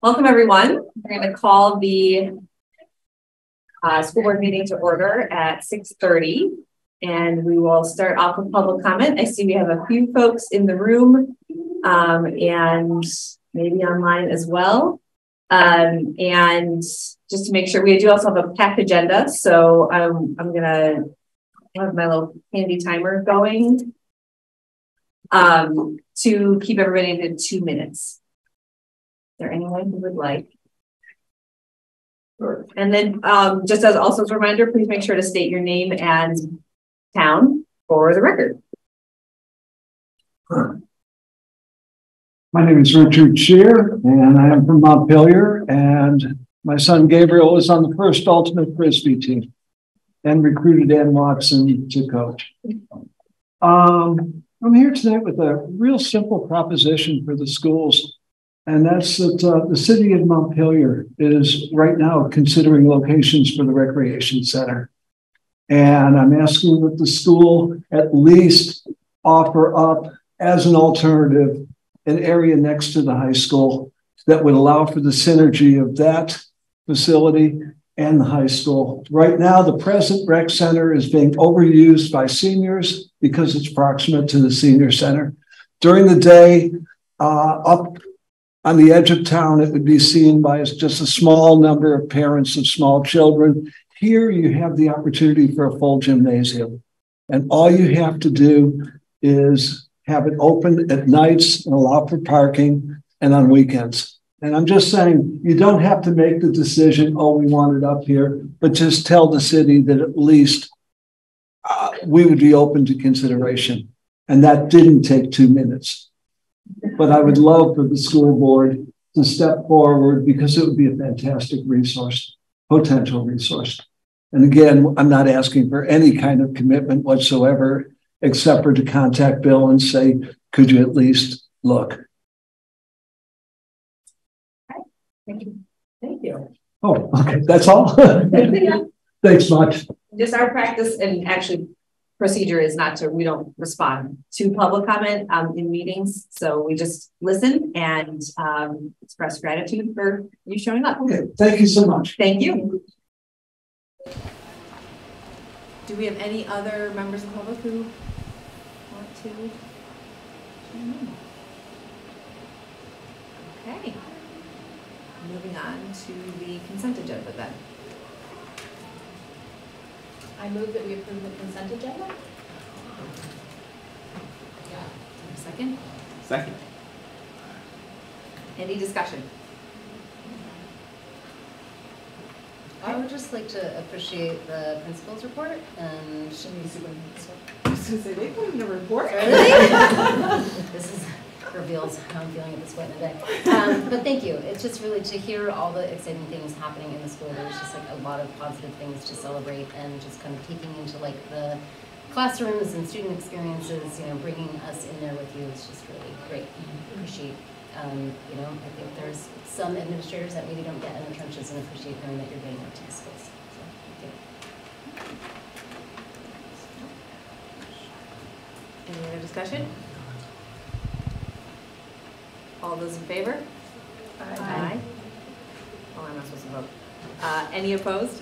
Welcome, everyone. We're going to call the uh, school board meeting to order at 6.30, and we will start off with public comment. I see we have a few folks in the room um, and maybe online as well. Um, and just to make sure, we do also have a packed agenda, so I'm going to have my little handy timer going um, to keep everybody to two minutes there anyone who would like? Sure. And then um, just as also as a reminder, please make sure to state your name and town for the record. My name is Richard Shear, and I am from Montpelier, and my son Gabriel is on the first ultimate frisbee team and recruited Ann Watson to coach. Um, I'm here tonight with a real simple proposition for the schools and that's that uh, the city of Montpelier is right now considering locations for the recreation center. And I'm asking that the school at least offer up as an alternative an area next to the high school that would allow for the synergy of that facility and the high school. Right now, the present rec center is being overused by seniors because it's proximate to the senior center. During the day, uh, up on the edge of town, it would be seen by just a small number of parents of small children. Here, you have the opportunity for a full gymnasium. And all you have to do is have it open at nights and allow for parking and on weekends. And I'm just saying, you don't have to make the decision, oh, we want it up here, but just tell the city that at least uh, we would be open to consideration. And that didn't take two minutes. But I would love for the school board to step forward because it would be a fantastic resource, potential resource. And again, I'm not asking for any kind of commitment whatsoever, except for to contact Bill and say, could you at least look? Thank you. Thank you. Oh, okay. That's all. Thanks much. Just our practice and actually procedure is not to, we don't respond to public comment um, in meetings. So we just listen and um, express gratitude for you showing up. Okay, thank you so much. Thank you. Do we have any other members of the public who want to? Okay. Moving on to the consent agenda then. I move that we approve the consent agenda. Second? Second. Any discussion? I would just like to appreciate the principal's report and. I was gonna say, they put in a report. This is reveals how I'm feeling at this point in the day. Um, but thank you. It's just really to hear all the exciting things happening in the school. There's just like a lot of positive things to celebrate and just kind of taking into like the classrooms and student experiences, you know, bringing us in there with you is just really great. I appreciate, um, you know, I think there's some administrators that maybe don't get in the trenches and appreciate knowing that you're getting out to the schools. So, thank you. Any other discussion? All those in favor? Aye. Oh, I'm not supposed to vote. Uh, any opposed?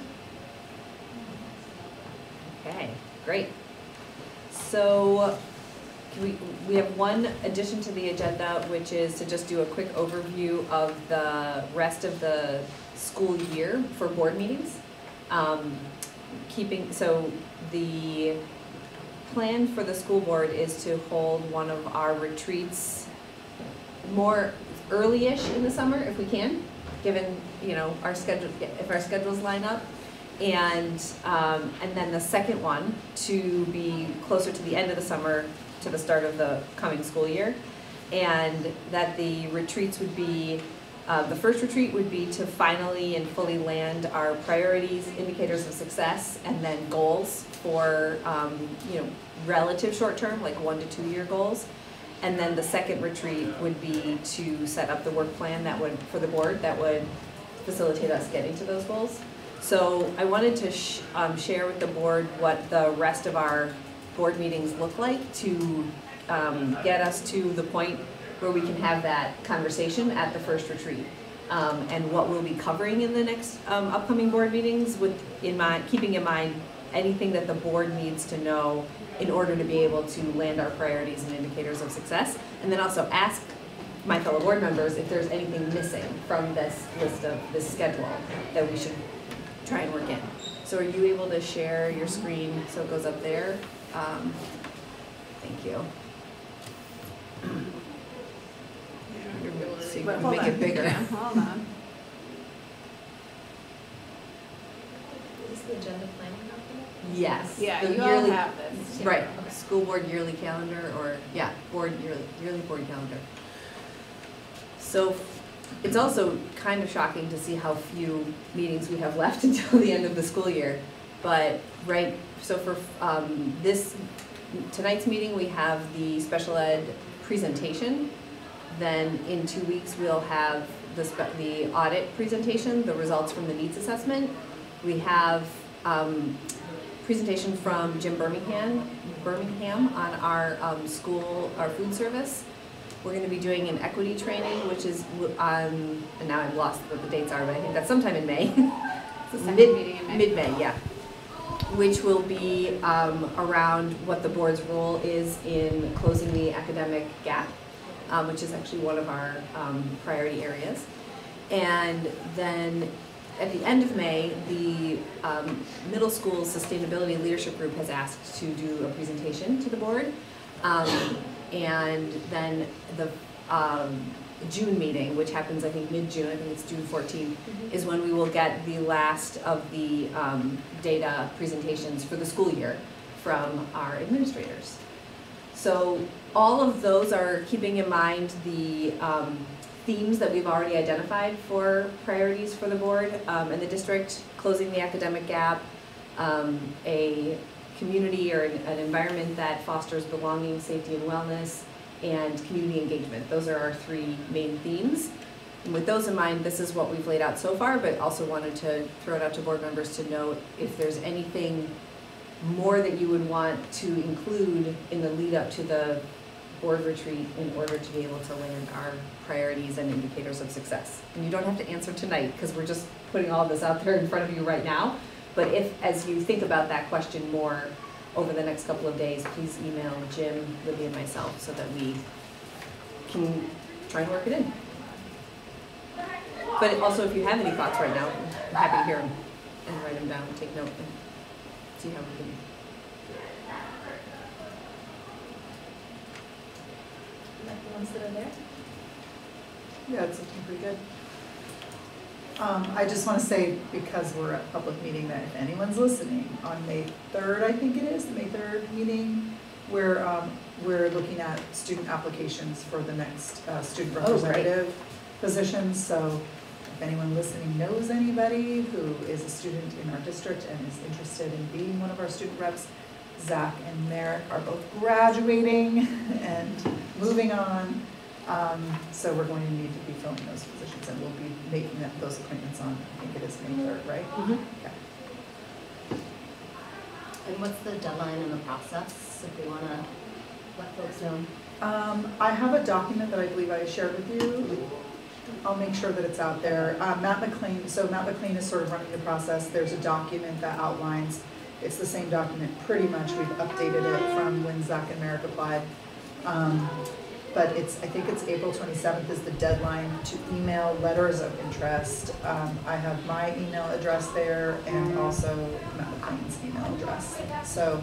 Okay, great. So we, we have one addition to the agenda, which is to just do a quick overview of the rest of the school year for board meetings. Um, keeping, so the plan for the school board is to hold one of our retreats more early-ish in the summer if we can, given, you know, our schedule, if our schedules line up. And, um, and then the second one to be closer to the end of the summer to the start of the coming school year. And that the retreats would be, uh, the first retreat would be to finally and fully land our priorities, indicators of success, and then goals for, um, you know, relative short term, like one to two year goals. And then the second retreat would be to set up the work plan that would, for the board, that would facilitate us getting to those goals. So I wanted to sh um, share with the board what the rest of our board meetings look like to um, get us to the point where we can have that conversation at the first retreat. um, and what we'll be covering in the next um, upcoming board meetings with, in mind, keeping in mind anything that the board needs to know in order to be able to land our priorities and indicators of success. And then also ask my fellow board members if there's anything missing from this list of, this schedule that we should try and work in. So are you able to share your screen so it goes up there? Um, Thank you. So you can make on. it bigger. Yeah, Hold on. Is this the agenda planning document? Yes. Yeah, the you all yearly- have this. Right, Okay. school board yearly calendar, or, yeah, board yearly, yearly board calendar. So it's also kind of shocking to see how few meetings we have left until the end of the school year. But, right, so for um, this, tonight's meeting, we have the special ed presentation. Then in two weeks, we'll have the, spe- the audit presentation, the results from the needs assessment. We have um, presentation from Jim Birmingham, Birmingham on our um, school, our food service. We're gonna be doing an equity training, which is, um, and now I've lost what the dates are, but I think that's sometime in May. Mid- meeting in May. Mid-May, yeah. Which will be um, around what the board's role is in closing the academic gap, um, which is actually one of our um, priority areas. And then at the end of May, the um, middle school sustainability leadership group has asked to do a presentation to the board. Um, And then the um, June meeting, which happens, I think, mid-June, I think it's June fourteenth, is when we will get the last of the um, data presentations for the school year from our administrators. So all of those are keeping in mind the um, themes that we've already identified for priorities for the board um, and the district, closing the academic gap, um, a community or an an environment that fosters belonging, safety, and wellness, and community engagement. Those are our three main themes. And with those in mind, this is what we've laid out so far, but also wanted to throw it out to board members to know if there's anything more that you would want to include in the lead up to the board retreat in order to be able to land our priorities and indicators of success. And you don't have to answer tonight, because we're just putting all this out there in front of you right now. But if, as you think about that question more over the next couple of days, please email Jim, Libby, and myself so that we can try and work it in. But also, if you have any thoughts right now, I'm happy to hear them and write them down, take note, and see how we can. Like the ones that are there? Yeah, it's looking pretty good. Um, I just want to say, because we're at a public meeting, that if anyone's listening, on May third, I think it is, the May third meeting, where, um, we're looking at student applications for the next, uh, student Oh, right. representative positions, so if anyone listening knows anybody who is a student in our district and is interested in being one of our student reps, Zach and Merrick are both graduating and moving on. Um, so we're going to need to be filling those positions and we'll be making that, those appointments on, I think it is May third, right? Okay. And what's the deadline in the process, if we wanna let folks know? Um, I have a document that I believe I shared with you. I'll make sure that it's out there. Uh, Matt McLean, so Matt McLean is sort of running the process. There's a document that outlines, it's the same document pretty much. We've updated it from when Zach and Merrick applied. Um, but it's, I think it's April twenty-seventh is the deadline to email letters of interest. Um, I have my email address there and also Matt McLean's email address. So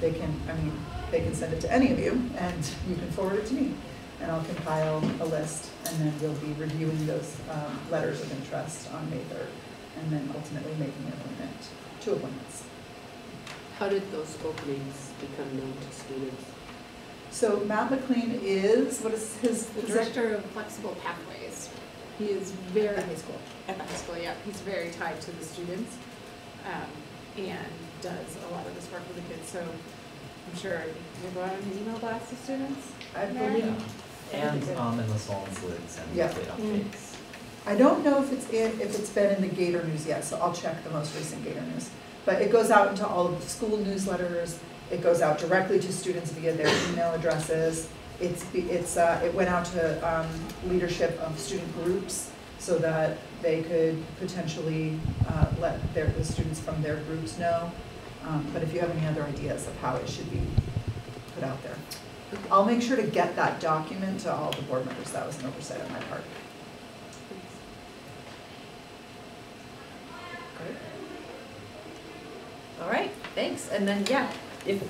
they can, I mean, they can send it to any of you and you can forward it to me. And I'll compile a list and then we'll be reviewing those, um, letters of interest on May third. And then ultimately making an appointment, two appointments. How did those openings become known to students? So Matt McLean is, what is his The director of flexible pathways. He is very, At high school. at the high school, yeah, he's very tied to the students. um, And does a lot of this work with the kids, so I'm sure you go out and email blast to students. I Mary? believe, And um, in the Solons Lids and Yeah. the updates. I don't know if it's in, if it's been in the Gator News yet, so I'll check the most recent Gator News. But it goes out into all of the school newsletters, it goes out directly to students via their email addresses. It's, it's, uh, it went out to, um, leadership of student groups, so that they could potentially uh, let their, the students from their groups know. Um, But if you have any other ideas of how it should be put out there. I'll make sure to get that document to all the board members. That was an oversight on my part. Great. All right, thanks. And then, yeah, if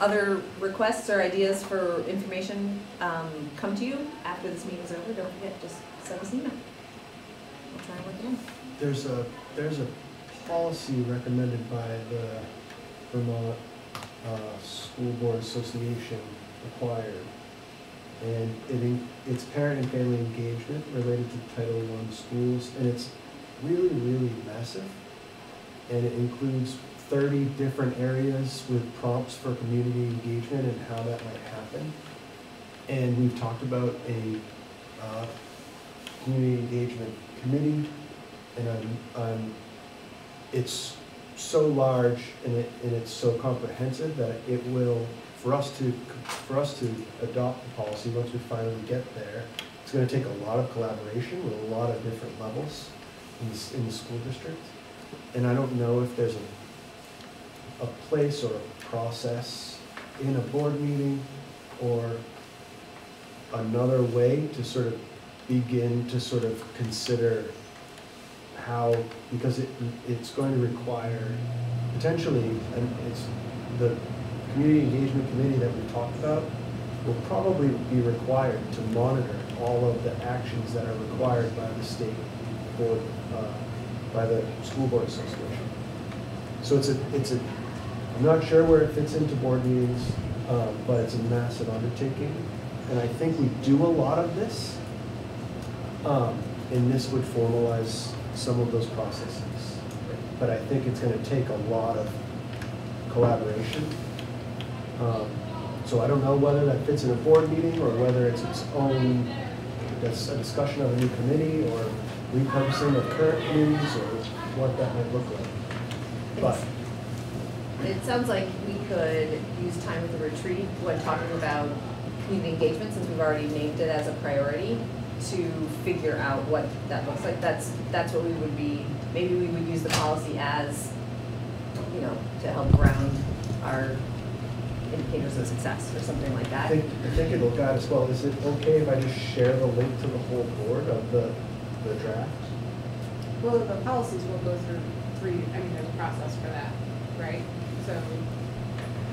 other requests or ideas for information um, come to you after this meeting's over, don't forget, just send us an email. We'll try and work it in. There's a, there's a policy recommended by the Vermont uh, School Board Association required. And it, it's parent and family engagement related to Title I schools, and it's really, really massive. And it includes thirty different areas with prompts for community engagement and how that might happen. And we've talked about a, uh, community engagement committee, and I'm, I'm, it's so large and it, and it's so comprehensive that it will, for us to, for us to adopt the policy, once we finally get there, it's gonna take a lot of collaboration with a lot of different levels in the, in the school district. And I don't know if there's a, a place or a process in a board meeting or another way to sort of begin to sort of consider how, because it, it's going to require potentially, and it's, the community engagement committee that we talked about will probably be required to monitor all of the actions that are required by the state board, uh, by the school board association. So it's a, it's a, I'm not sure where it fits into board meetings, um, but it's a massive undertaking. And I think we do a lot of this. Um, and this would formalize some of those processes. But I think it's gonna take a lot of collaboration. Um, So I don't know whether that fits in a board meeting or whether it's its own, that's a discussion of a new committee or repurposing of current committees or what that might look like. But It sounds like we could use time at the retreat when talking about community engagement, since we've already named it as a priority, to figure out what that looks like. That's, that's what we would be, maybe we would use the policy as, you know, to help ground our indicators of success or something like I that. think, I think it'll guide us well. Is it okay if I just share the link to the whole board of the, the draft? Well, the policies will go through three, I mean, there's a process for that, right? So,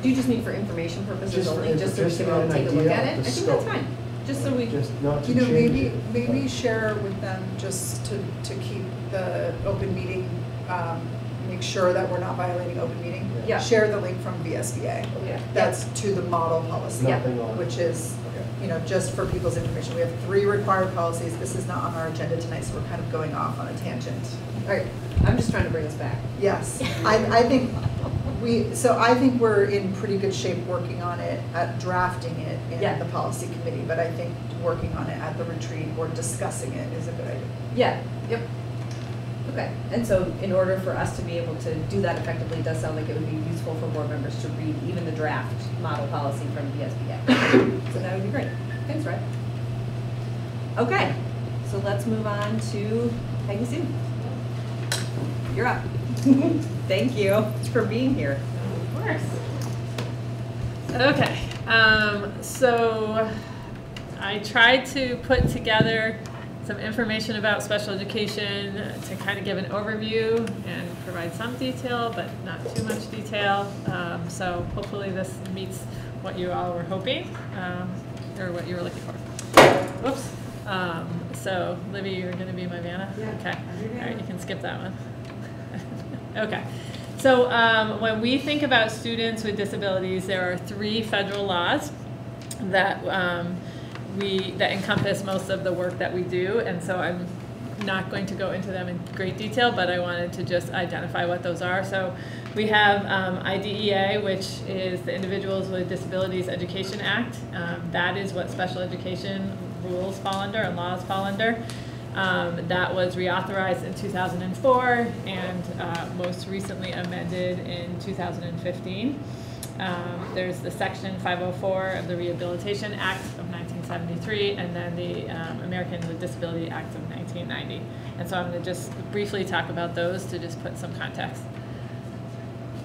Do you just mean for information purposes Just for only, just so we just to can all an take a look idea at it? I the think that's scope. fine, just so we, Just not to You know, change maybe, it. maybe but- share with them just to, to keep the open meeting, um, make sure that we're not violating open meeting. Yeah. Share the link from VSBA. yeah. That's to the model policy. Yeah. Nothing on. Which is, Okay. you know, just for people's information. We have three required policies. This is not on our agenda tonight, so we're kind of going off on a tangent. All right, I'm just trying to bring us back. Yes, I, I think we, so I think we're in pretty good shape working on it, at drafting it Yeah. in the policy committee, but I think working on it at the retreat or discussing it is a good idea. Yeah, yep. Okay, and so in order for us to be able to do that effectively, it does sound like it would be useful for board members to read even the draft model policy from VSBA. So that would be great. Thanks, Red. Okay, so let's move on to Peggy Sue. You're up. Thank you for being here. of course. Okay, um, so I tried to put together some information about special education to kind of give an overview and provide some detail, but not too much detail. Um, so hopefully this meets what you all were hoping, um, or what you were looking for. Whoops. Um, so Libby, you're gonna be my Vanna? Yeah, Okay, all right, you can skip that one. Okay, so um, when we think about students with disabilities, there are three federal laws that um, we, that encompass most of the work that we do, and so I'm not going to go into them in great detail, but I wanted to just identify what those are. So we have um, IDEA, which is the Individuals with Disabilities Education Act. Um, that is what special education rules fall under and laws fall under. Um, that was reauthorized in 2004 and uh, most recently amended in 2015. Um, there's the Section 504 of the Rehabilitation Act of 1973, and then the um, American with Disability Act of 1990. And so I'm going to just briefly talk about those to just put some context.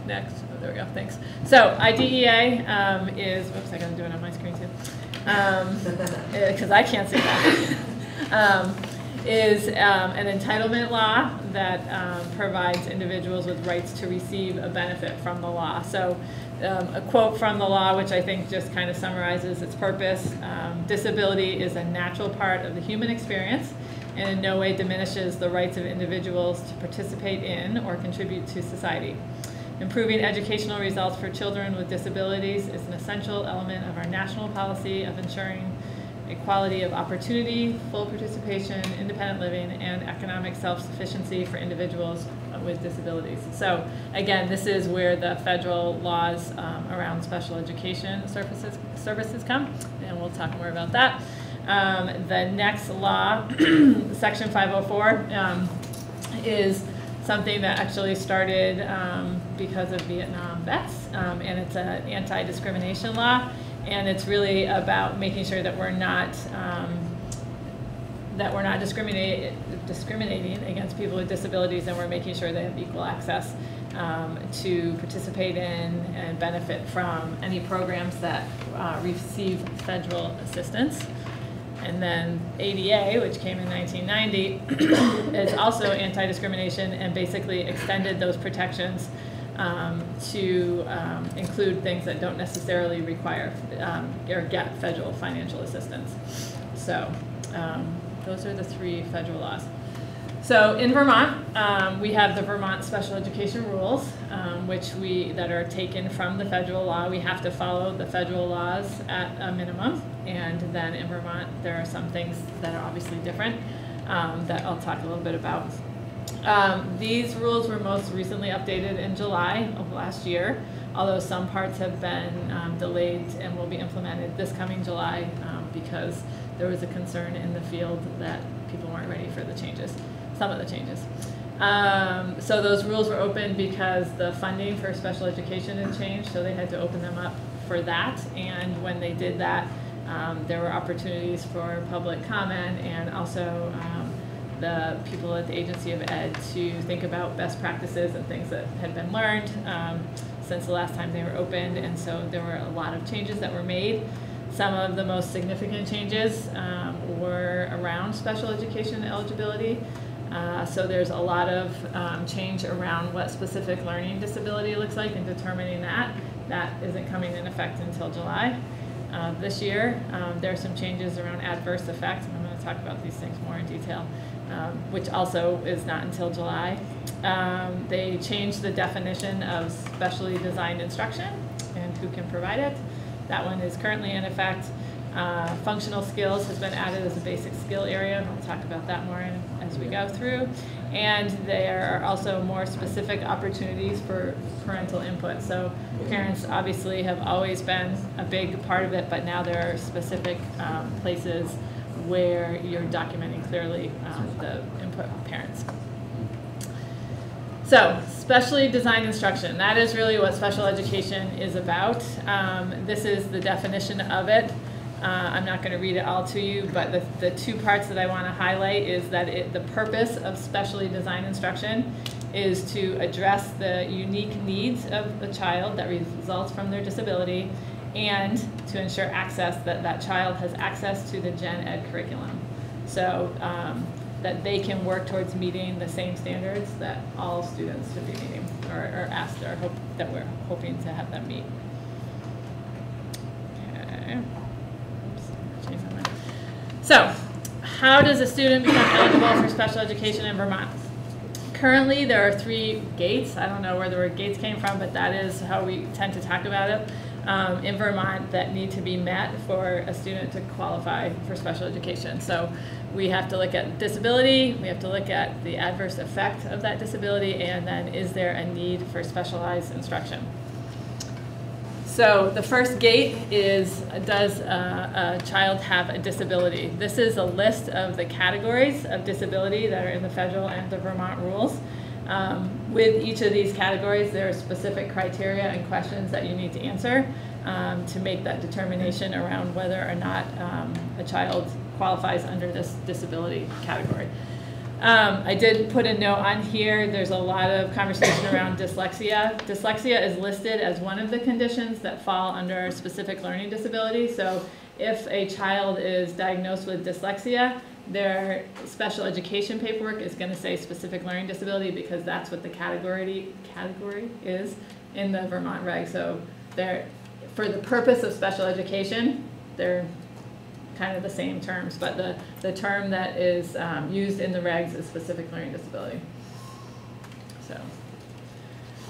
Next, oh, there we go, thanks. So IDEA um, is, oops, I gotta do it on my screen too. Because I can't see that. is um, an entitlement law that um, provides individuals with rights to receive a benefit from the law. So um, a quote from the law, which I think just kind of summarizes its purpose. Um, disability is a natural part of the human experience and in no way diminishes the rights of individuals to participate in or contribute to society. Improving educational results for children with disabilities is an essential element of our national policy of ensuring equality of opportunity, full participation, independent living, and economic self-sufficiency for individuals with disabilities. So again, this is where the federal laws um, around special education services, services come, and we'll talk more about that. Um, the next law, Section 504, um, is something that actually started um, because of Vietnam vets, um, and it's an anti-discrimination law, and it's really about making sure that we're not um, that we're not discriminate, discriminating against people with disabilities, and we're making sure they have equal access um, to participate in and benefit from any programs that uh, receive federal assistance. And then ADA, which came in 1990, is also anti-discrimination and basically extended those protections um, to um, include things that don't necessarily require um, or get federal financial assistance. So um, those are the three federal laws. So in Vermont, um, we have the Vermont Special Education Rules, um, which we that are taken from the federal law. We have to follow the federal laws at a minimum, and then in Vermont, there are some things that are obviously different um, that I'll talk a little bit about. Um, these rules were most recently updated in July of last year, although some parts have been um, delayed and will be implemented this coming July um, because there was a concern in the field that people weren't ready for the changes some of the changes. Um, so those rules were open because the funding for special education had changed, so they had to open them up for that. And when they did that, um, there were opportunities for public comment and also um, the people at the Agency of Ed to think about best practices and things that had been learned um, since the last time they were opened. And so there were a lot of changes that were made. Some of the most significant changes um, were around special education eligibility. Uh, so there's a lot of um, change around what specific learning disability looks like and determining that. That isn't coming in effect until July uh, this year. Um, there are some changes around adverse effects, and I'm going to talk about these things more in detail, um, which also is not until July. Um, they changed the definition of specially designed instruction and who can provide it. That one is currently in effect. Uh, functional skills has been added as a basic skill area, and I'll talk about that more in, as we go through. And there are also more specific opportunities for parental input. So parents obviously have always been a big part of it, but now there are specific um, places where you're documenting clearly um, the input of parents. So, specially designed instruction, that is really what special education is about. Um, this is the definition of it. Uh, I'm not going to read it all to you, but the, the two parts that I want to highlight is that it, the purpose of specially designed instruction is to address the unique needs of the child that results from their disability and to ensure access that that child has access to the gen ed curriculum. So um, that they can work towards meeting the same standards that all students should be meeting or, or asked or hope that we're hoping to have them meet. Okay. So, how does a student become eligible for special education in Vermont? Currently, there are three gates. I don't know where the word gates came from, but that is how we tend to talk about it um, in Vermont that need to be met for a student to qualify for special education. So we have to look at disability, we have to look at the adverse effect of that disability, and then is there a need for specialized instruction? So the first gate is, does a child have a disability? This is a list of the categories of disability that are in the federal and the Vermont rules. Um, with each of these categories, there are specific criteria and questions that you need to answer. um, to make that determination around whether or not um, a child qualifies under this disability category. Um, I did put a note on here, there's a lot of conversation around dyslexia. Dyslexia is listed as one of the conditions that fall under specific learning disability. So if a child is diagnosed with dyslexia, their special education paperwork is gonna say specific learning disability because that's what the category, category is in the Vermont reg. So they're, for the purpose of special education, they're kind of the same terms, but the, the term that is um, used in the regs is specific learning disability. So,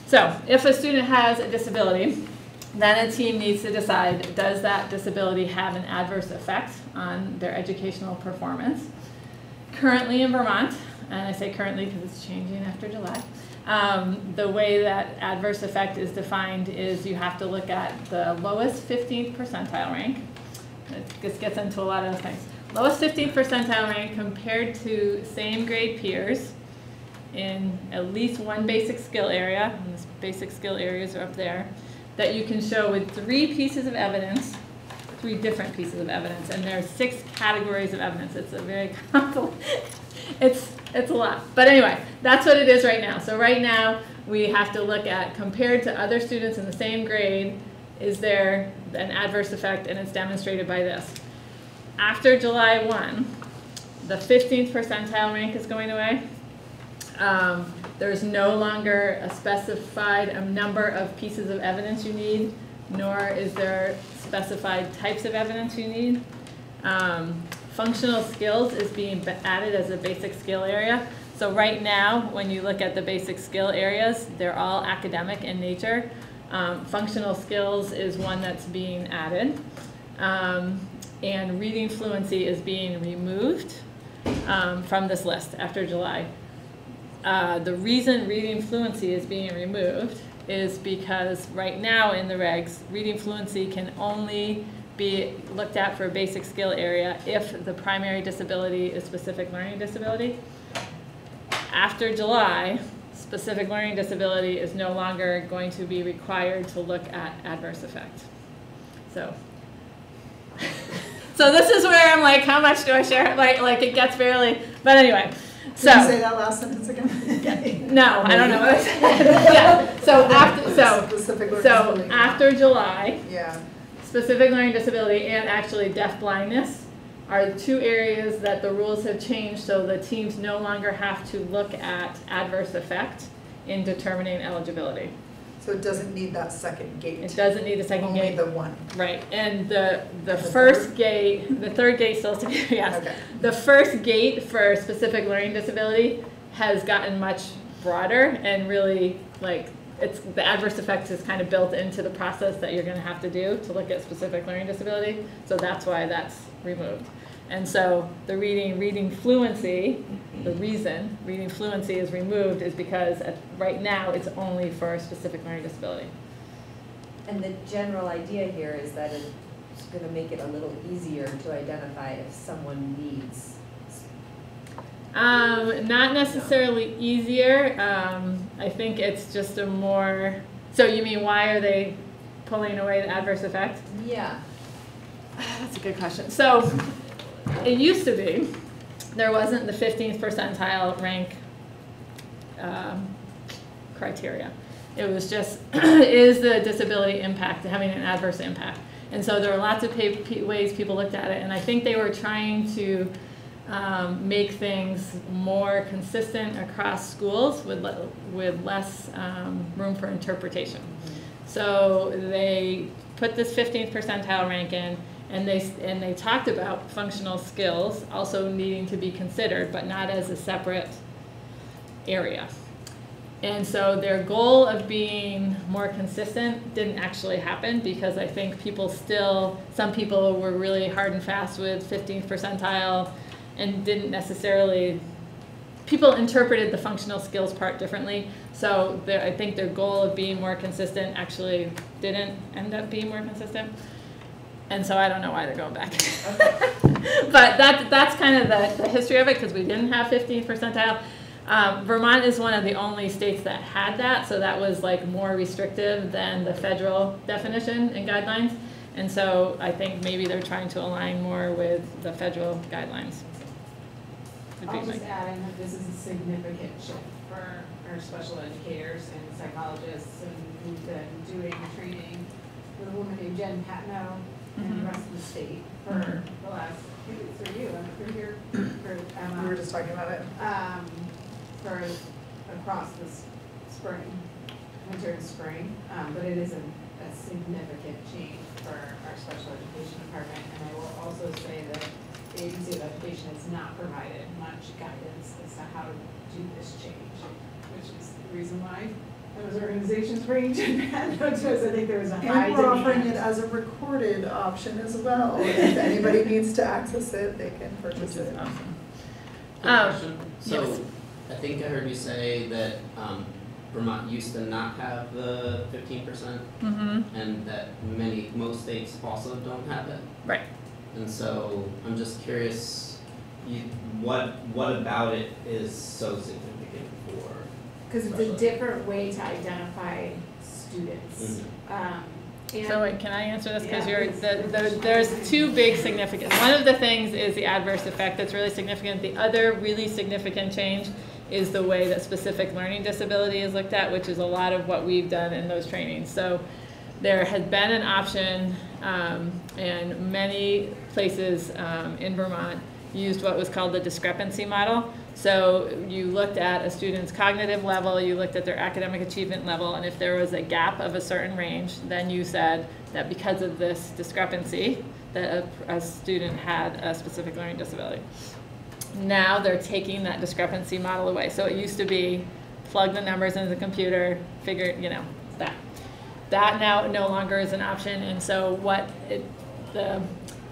so if a student has a disability, then a team needs to decide, does that disability have an adverse effect on their educational performance? Currently in Vermont, and I say currently because it's changing after July, um, the way that adverse effect is defined is you have to look at the lowest 15th percentile rank. This gets into a lot of things. Lowest 15th percentile rank compared to same grade peers in at least one basic skill area, and basic skill areas are up there, that you can show with three pieces of evidence, three different pieces of evidence, and there are six categories of evidence. It's a very complicated, it's, it's a lot. But anyway, that's what it is right now. So right now, we have to look at, compared to other students in the same grade, is there an adverse effect, and it's demonstrated by this. After July 1, the 15th percentile rank is going away. Um, there's no longer a specified um, number of pieces of evidence you need, nor is there specified types of evidence you need. Um, functional skills is being added as a basic skill area. So right now, when you look at the basic skill areas, they're all academic in nature. Um, functional skills is one that's being added. Um, and reading fluency is being removed um, from this list after July. Uh, the reason reading fluency is being removed is because right now in the regs, reading fluency can only be looked at for a basic skill area if the primary disability is specific learning disability. After July, specific learning disability is no longer going to be required to look at adverse effect. So, so this is where I'm like, how much do I share? Like, like it gets barely, but anyway. So. Can you say that last sentence again? No, I don't know what I said. yeah. So after so so after July, Yeah, specific learning disability and actually deaf blindness are two areas that the rules have changed so the teams no longer have to look at adverse effect in determining eligibility. So it doesn't need that second gate. It doesn't need a second Only gate. the one. Right. And the the first gate, the third gate still to be yes. Okay. The first gate for specific learning disability has gotten much broader and really like it's the adverse effects is kind of built into the process that you're going to have to do to look at specific learning disability. So that's why that's removed. And so the reading reading fluency, the reason reading fluency is removed is because at, right now it's only for a specific learning disability. And the general idea here is that it's gonna make it a little easier to identify if someone needs. Um, not necessarily easier. Um, I think it's just a more. So you mean why are they pulling away the adverse effect? Yeah. That's a good question. So it used to be there wasn't the 15th percentile rank um, criteria. It was just is the disability impact having an adverse impact? And so there are lots of ways people looked at it, and I think they were trying to um, make things more consistent across schools with le- with less um, room for interpretation. So they put this 15th percentile rank in, and they and they talked about functional skills also needing to be considered, but not as a separate area. And so their goal of being more consistent didn't actually happen because I think people still, some people were really hard and fast with 15th percentile and didn't necessarily, people interpreted the functional skills part differently. So I think their goal of being more consistent actually didn't end up being more consistent. And so I don't know why they're going back. but that, that's kind of the, the history of it because we didn't have 15th percentile. Um, Vermont is one of the only states that had that, so that was like more restrictive than the federal definition and guidelines. And so I think maybe they're trying to align more with the federal guidelines. I'll my- just add in that this is a significant shift for our special educators and psychologists, and we've been doing training with a woman named Jen Patno and Mhm. the rest of the state for the last, I think it's for you, and for here, for Emma. We were just talking about it. um, for across the spring, winter and spring, um, but it is a, a significant change for our special education department. And I will also say that the Agency of Education has not provided much guidance as to how to do this change, which is the reason why those organizations bring Jen Patno to us. I think there was a high And we're offering it as a recorded option as well. If anybody needs to access it, they can purchase it. awesome. Quick Um, question. yes. So, I think I heard you say that, um, Vermont used to not have the fifteen percent Mm-hmm, and that many, most states also don't have it. right. And so, I'm just curious, you, what, what about it is so significant for? Because it's a different way to identify students. Mhm. Um, and- So wait, can I answer this? Because Yeah, you're, please. the, the, there's two big significant, one of the things is the adverse effect that's really significant. The other really significant change is the way that specific learning disability is looked at, which is a lot of what we've done in those trainings. So there has been an option, um, and many places, um, in Vermont used what was called the discrepancy model. So you looked at a student's cognitive level, you looked at their academic achievement level, and if there was a gap of a certain range, then you said that because of this discrepancy, that a, a student had a specific learning disability. Now they're taking that discrepancy model away. So it used to be plug the numbers into the computer, figure, you know, that. That now no longer is an option, and so what it, the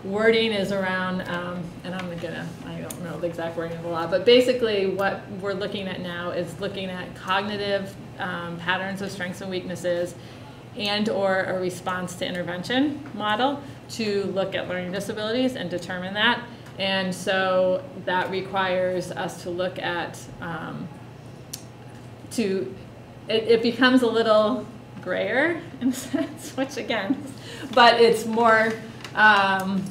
wording is around, um, and I'm gonna, I don't know the exact wording of the law, but basically what we're looking at now is looking at cognitive, um, patterns of strengths and weaknesses and/or a response to intervention model to look at learning disabilities and determine that. And so that requires us to look at, um, to, it, it becomes a little grayer in a sense, which again, but it's more, um,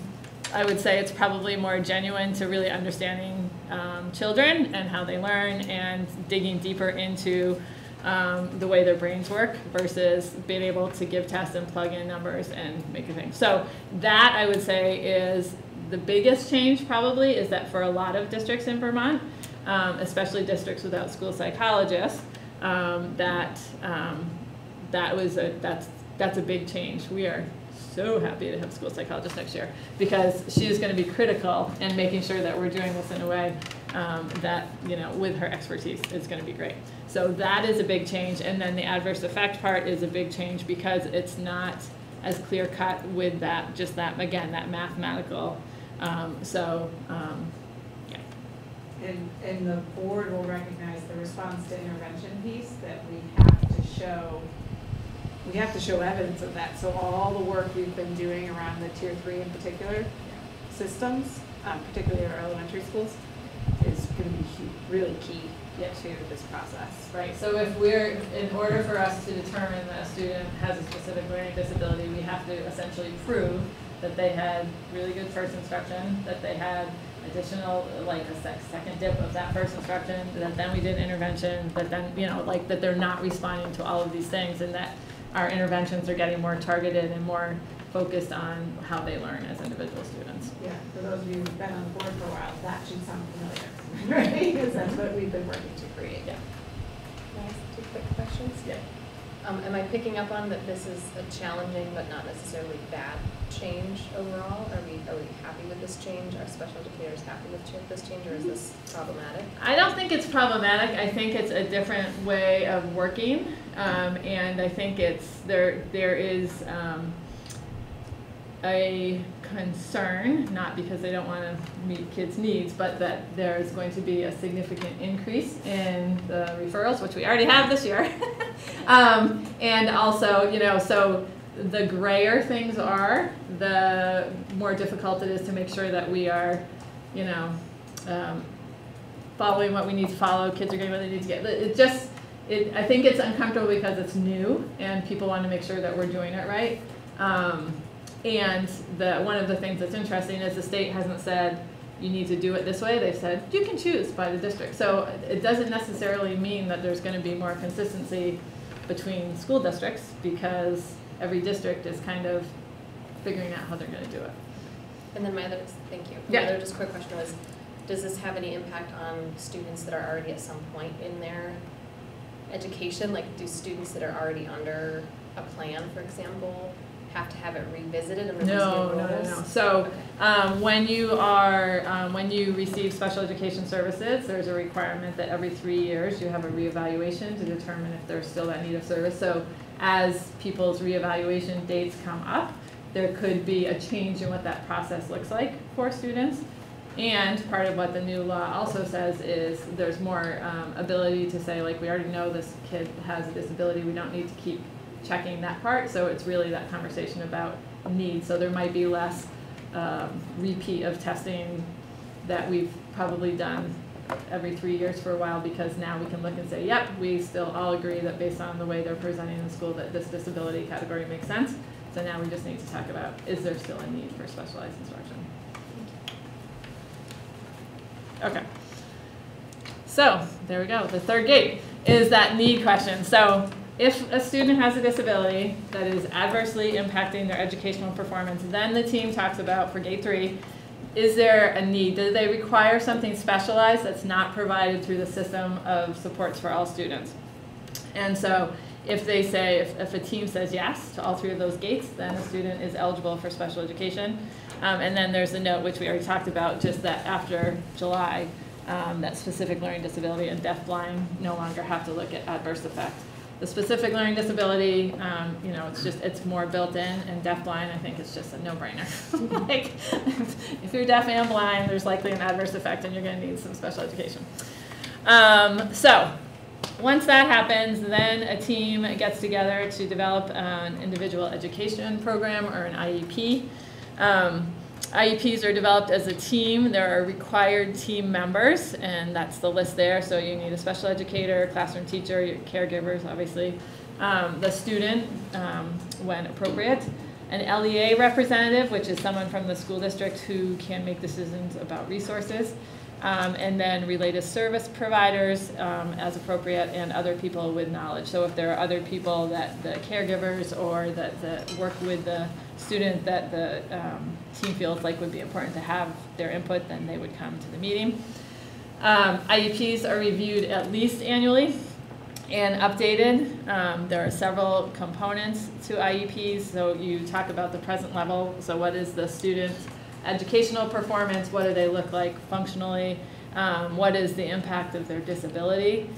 I would say it's probably more genuine to really understanding um, children and how they learn and digging deeper into um, the way their brains work versus being able to give tests and plug in numbers and make a thing. So that I would say is the biggest change probably is that for a lot of districts in Vermont, um, especially districts without school psychologists, um, that um, that was a that's that's a big change. We are so happy to have school psychologist next year because she is going to be critical in making sure that we're doing this in a way um, that you know with her expertise is going to be great. So that is a big change, and then the adverse effect part is a big change because it's not as clear cut with that just that again that mathematical. Um, so um, yeah. And, and the board will recognize the response to intervention piece, that we have to show, we have to show evidence of that. So all the work we've been doing around the tier three in particular systems, um, particularly our elementary schools, is gonna be really key to this process. Right, so if we're, in order for us to determine that a student has a specific learning disability, we have to essentially prove that they had really good first instruction, that they had additional, like a sec- second dip of that first instruction, that then we did intervention, that then, you know, like, that they're not responding to all of these things, and that our interventions are getting more targeted and more focused on how they learn as individual students. Yeah, for those of you who've been on the board for a while, that should sound familiar, right? Because that's what we've been working to create. Yeah. Can I ask two quick questions? Yeah. Um, am I picking up on that this is a challenging but not necessarily bad change overall? Are we, are we happy with this change? Are special educators happy with ch- this change or is this problematic? I don't think it's problematic. I think it's a different way of working, um, and I think it's there. There is um, a concern, not because they don't want to meet kids' needs, but that there's going to be a significant increase in the referrals, which we already have this year, um, and also, you know, so the grayer things are, the more difficult it is to make sure that we are, you know. Um, following what we need to follow, kids are getting what they need to get. It just, it, I think it's uncomfortable because it's new and people want to make sure that we're doing it right. Um, and the, one of the things that's interesting is the state hasn't said, you need to do it this way. They've said, you can choose by the district. So it doesn't necessarily mean that there's going to be more consistency between school districts because every district is kind of figuring out how they're going to do it. And then my other, thank you. Yeah. My other just quick question was, does this have any impact on students that are already at some point in their education? Like, do students that are already under a plan, for example, have to have it revisited and revisited No, no, no, no. So, um, when you are, um, when you receive special education services, there's a requirement that every three years you have a reevaluation to determine if there's still that need of service. So, as people's reevaluation dates come up, there could be a change in what that process looks like for students. And part of what the new law also says is there's more um, ability to say, like, we already know this kid has a disability, we don't need to keep checking that part. So it's really that conversation about need. So there might be less um, repeat of testing that we've probably done every three years for a while because now we can look and say, yep, we still all agree that based on the way they're presenting in school that this disability category makes sense. So now we just need to talk about, is there still a need for specialized instruction? Okay. So, there we go. The third gate is that need question. So, if a student has a disability that is adversely impacting their educational performance, then the team talks about for gate three, is there a need? Do they require something specialized that's not provided through the system of supports for all students? And so if they say, if, if a team says yes to all three of those gates, then a student is eligible for special education. Um, and then there's a note, which we already talked about, just that after July, um, that specific learning disability and deafblind no longer have to look at adverse effect. The specific learning disability, um, you know, it's just, it's more built in, and deafblind, I think it's just a no-brainer. Like, if you're deaf and blind, there's likely an adverse effect and you're gonna need some special education. Um, so, once that happens, then a team gets together to develop an individual education program or an IEP. Um, IEPs are developed as a team. There are required team members, and that's the list there. So you need a special educator, classroom teacher, your caregivers, obviously, um, the student um, when appropriate, an LEA representative, which is someone from the school district who can make decisions about resources, um, and then related service providers um, as appropriate, and other people with knowledge. So if there are other people that the caregivers or that, work with the student that the um, team feels like would be important to have their input, then they would come to the meeting. Um, IEPs are reviewed at least annually and updated. Um, there are several components to IEPs. So you talk about the present level. So what is the student's educational performance? What do they look like functionally? Um, what is the impact of their disability?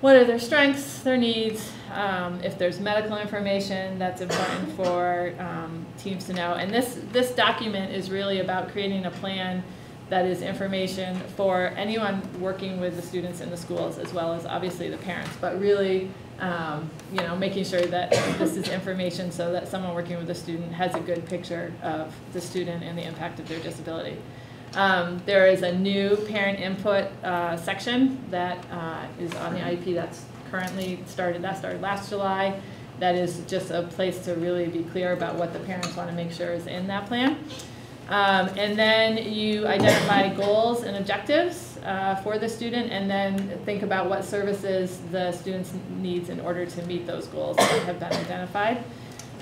What are their strengths, their needs? Um, if there's medical information, that's important for um, teams to know. And this, this document is really about creating a plan that is information for anyone working with the students in the schools as well as obviously the parents, but really, um, you know, making sure that this is information so that someone working with the student has a good picture of the student and the impact of their disability. Um, there is a new parent input uh, section that uh, is on the IEP that's currently started, that started last July. That is just a place to really be clear about what the parents want to make sure is in that plan. Um, and then you identify goals and objectives uh, for the student and then think about what services the students needs in order to meet those goals that have been identified.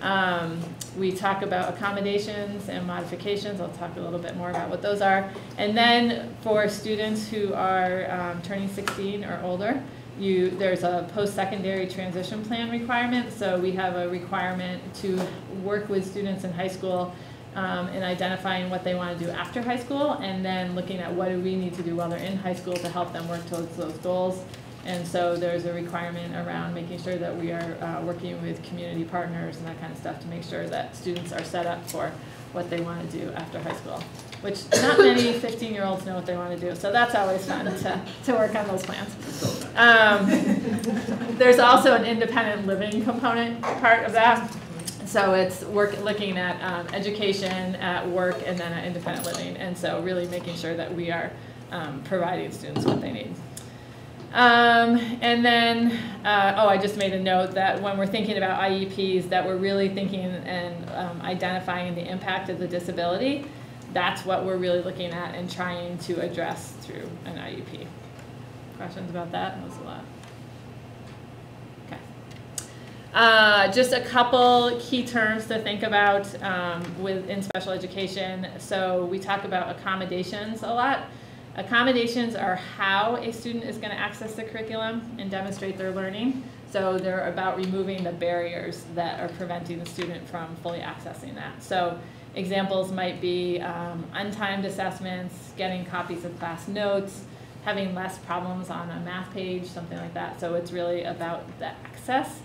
Um, we talk about accommodations and modifications. I'll talk a little bit more about what those are. And then for students who are um, turning 16 or older, you, there's a post-secondary transition plan requirement. So we have a requirement to work with students in high school um, in identifying what they want to do after high school and then looking at what do we need to do while they're in high school to help them work towards those goals. And so there's a requirement around making sure that we are uh, working with community partners and that kind of stuff to make sure that students are set up for what they want to do after high school, which not many 15-year-olds know what they want to do. So that's always fun to, to work on those plans. Um, there's also an independent living component part of that. So it's work, looking at um, education, at work, and then at independent living. And so really making sure that we are um, providing students what they need. Um, and then, uh, oh, I just made a note that when we're thinking about IEPs, that we're really thinking and um, identifying the impact of the disability. That's what we're really looking at and trying to address through an IEP. Questions about that? That was a lot. Uh, just a couple key terms to think about um, within special education. So we talk about accommodations a lot. Accommodations are how a student is going to access the curriculum and demonstrate their learning. So they're about removing the barriers that are preventing the student from fully accessing that. So examples might be um, untimed assessments, getting copies of class notes, having less problems on a math page, something like that. So it's really about the access.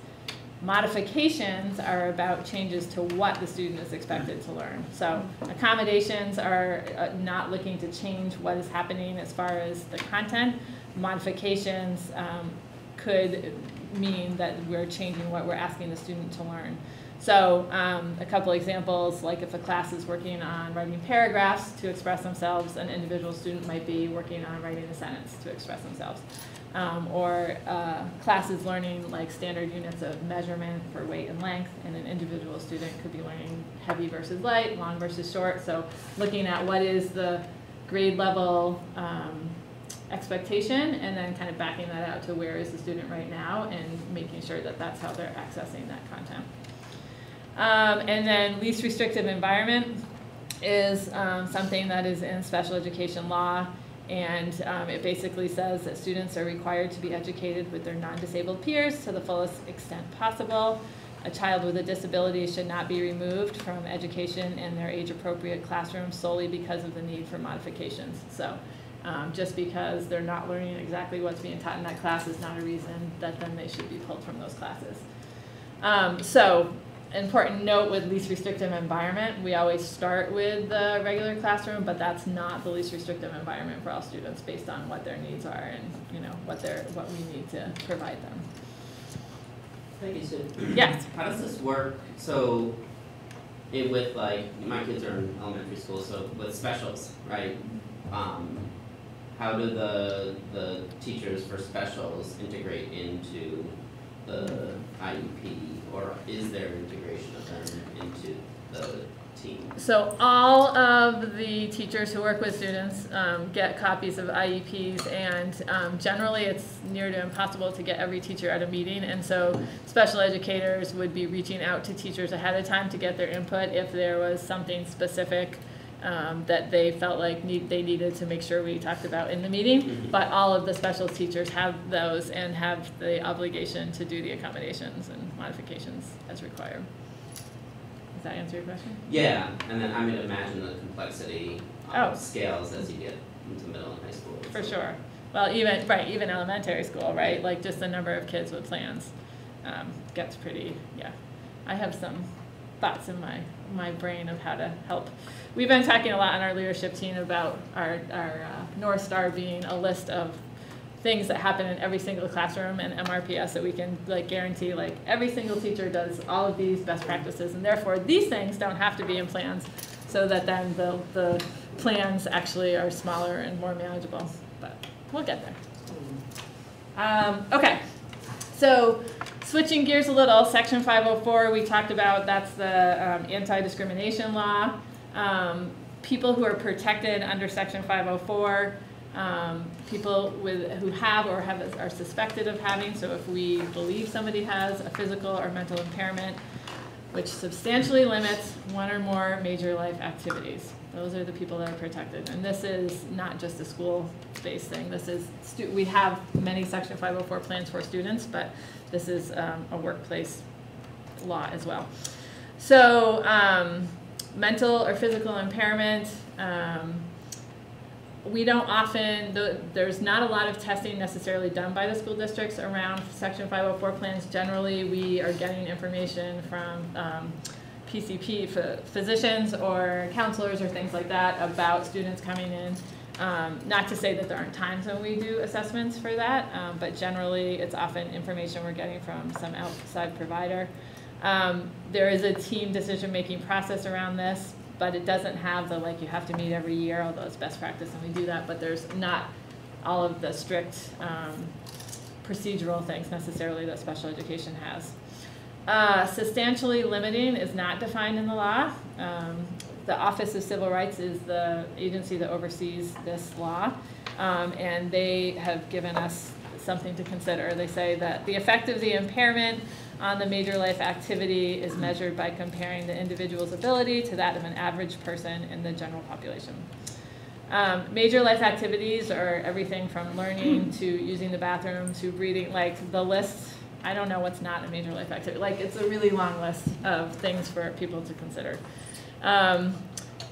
Modifications are about changes to what the student is expected to learn. So accommodations are uh, not looking to change what is happening as far as the content. Modifications um, could mean that we're changing what we're asking the student to learn. So um, a couple examples, like if a class is working on writing paragraphs to express themselves, an individual student might be working on writing a sentence to express themselves um, or uh, classes learning like standard units of measurement for weight and length, and an individual student could be learning heavy versus light, long versus short. So looking at what is the grade level um, expectation, and then kind of backing that out to where is the student right now, and making sure that that's how they're accessing that content. Um, and then least restrictive environment is um, something that is in special education law. And um, it basically says that students are required to be educated with their non-disabled peers to the fullest extent possible. A child with a disability should not be removed from education in their age-appropriate classroom solely because of the need for modifications. So um, just because they're not learning exactly what's being taught in that class is not a reason that then they should be pulled from those classes. Um, so important note with least restrictive environment, we always start with the regular classroom, but that's not the least restrictive environment for all students based on what their needs are and you know what they're what we need to provide them. Thank you, Sue. Yes. How does this work? So, it with like my kids are in elementary school, so with specials, right? Um, how do the the teachers for specials integrate into the IEP, or is there integration of them into the team? So all of the teachers who work with students um, get copies of IEPs, and um, generally it's near to impossible to get every teacher at a meeting. And so special educators would be reaching out to teachers ahead of time to get their input if there was something specific um, that they felt like need, they needed to make sure we talked about in the meeting. Mhm. But all of the special teachers have those and have the obligation to do the accommodations and modifications as required. Does that answer your question? Yeah, and then I would imagine the complexity Oh. scales as you get into middle and high school. For sure. Well, even, right, even elementary school, right? Like just the number of kids with plans um, gets pretty, yeah. I have some thoughts in my, my brain of how to help. We've been talking a lot on our leadership team about our, our uh, North Star being a list of things that happen in every single classroom and MRPS that we can like guarantee like every single teacher does all of these best practices and therefore these things don't have to be in plans so that then the, the plans actually are smaller and more manageable. But we'll get there. Um, okay, so switching gears a little, section 504 we talked about, that's the um, anti-discrimination law. Um, people who are protected under section 504, um, people with, who have or have, are suspected of having, so if we believe somebody has a physical or mental impairment, which substantially limits one or more major life activities. Those are the people that are protected. And this is not just a school-based thing. This is, we have many Section 504 plans for students, but this is um, a workplace law as well. So, um, mental or physical impairment, um, we don't often, the, there's not a lot of testing necessarily done by the school districts around Section 504 plans. Generally, we are getting information from um, PCP, physicians or counselors or things like that about students coming in. Um, not to say that there aren't times when we do assessments for that, um, but generally it's often information we're getting from some outside provider. Um, there is a team decision-making process around this, but it doesn't have the, like, you have to meet every year, although it's best practice and we do that, but there's not all of the strict, um, procedural things necessarily that special education has. Uh, substantially limiting is not defined in the law. Um, the Office of Civil Rights is the agency that oversees this law, um, and they have given us something to consider. They say that the effect of the impairment on the major life activity is measured by comparing the individual's ability to that of an average person in the general population. Um, major life activities are everything from learning to using the bathroom to breathing, like the list, I don't know what's not a major life activity. Like it's a really long list of things for people to consider. Um,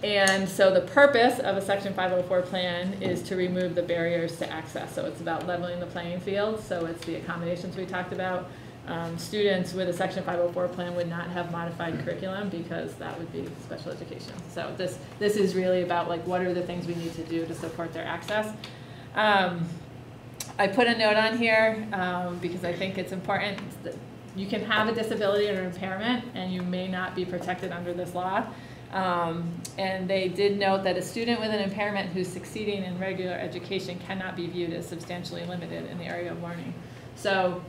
and so the purpose of a Section 504 plan is to remove the barriers to access. So it's about leveling the playing field. So it's the accommodations we talked about. Um, students with a Section 504 plan would not have modified curriculum because that would be special education. So this this is really about like what are the things we need to do to support their access. Um, I put a note on here um, because I think it's important. That you can have a disability or impairment, and you may not be protected under this law. Um, and they did note that a student with an impairment who's succeeding in regular education cannot be viewed as substantially limited in the area of learning. So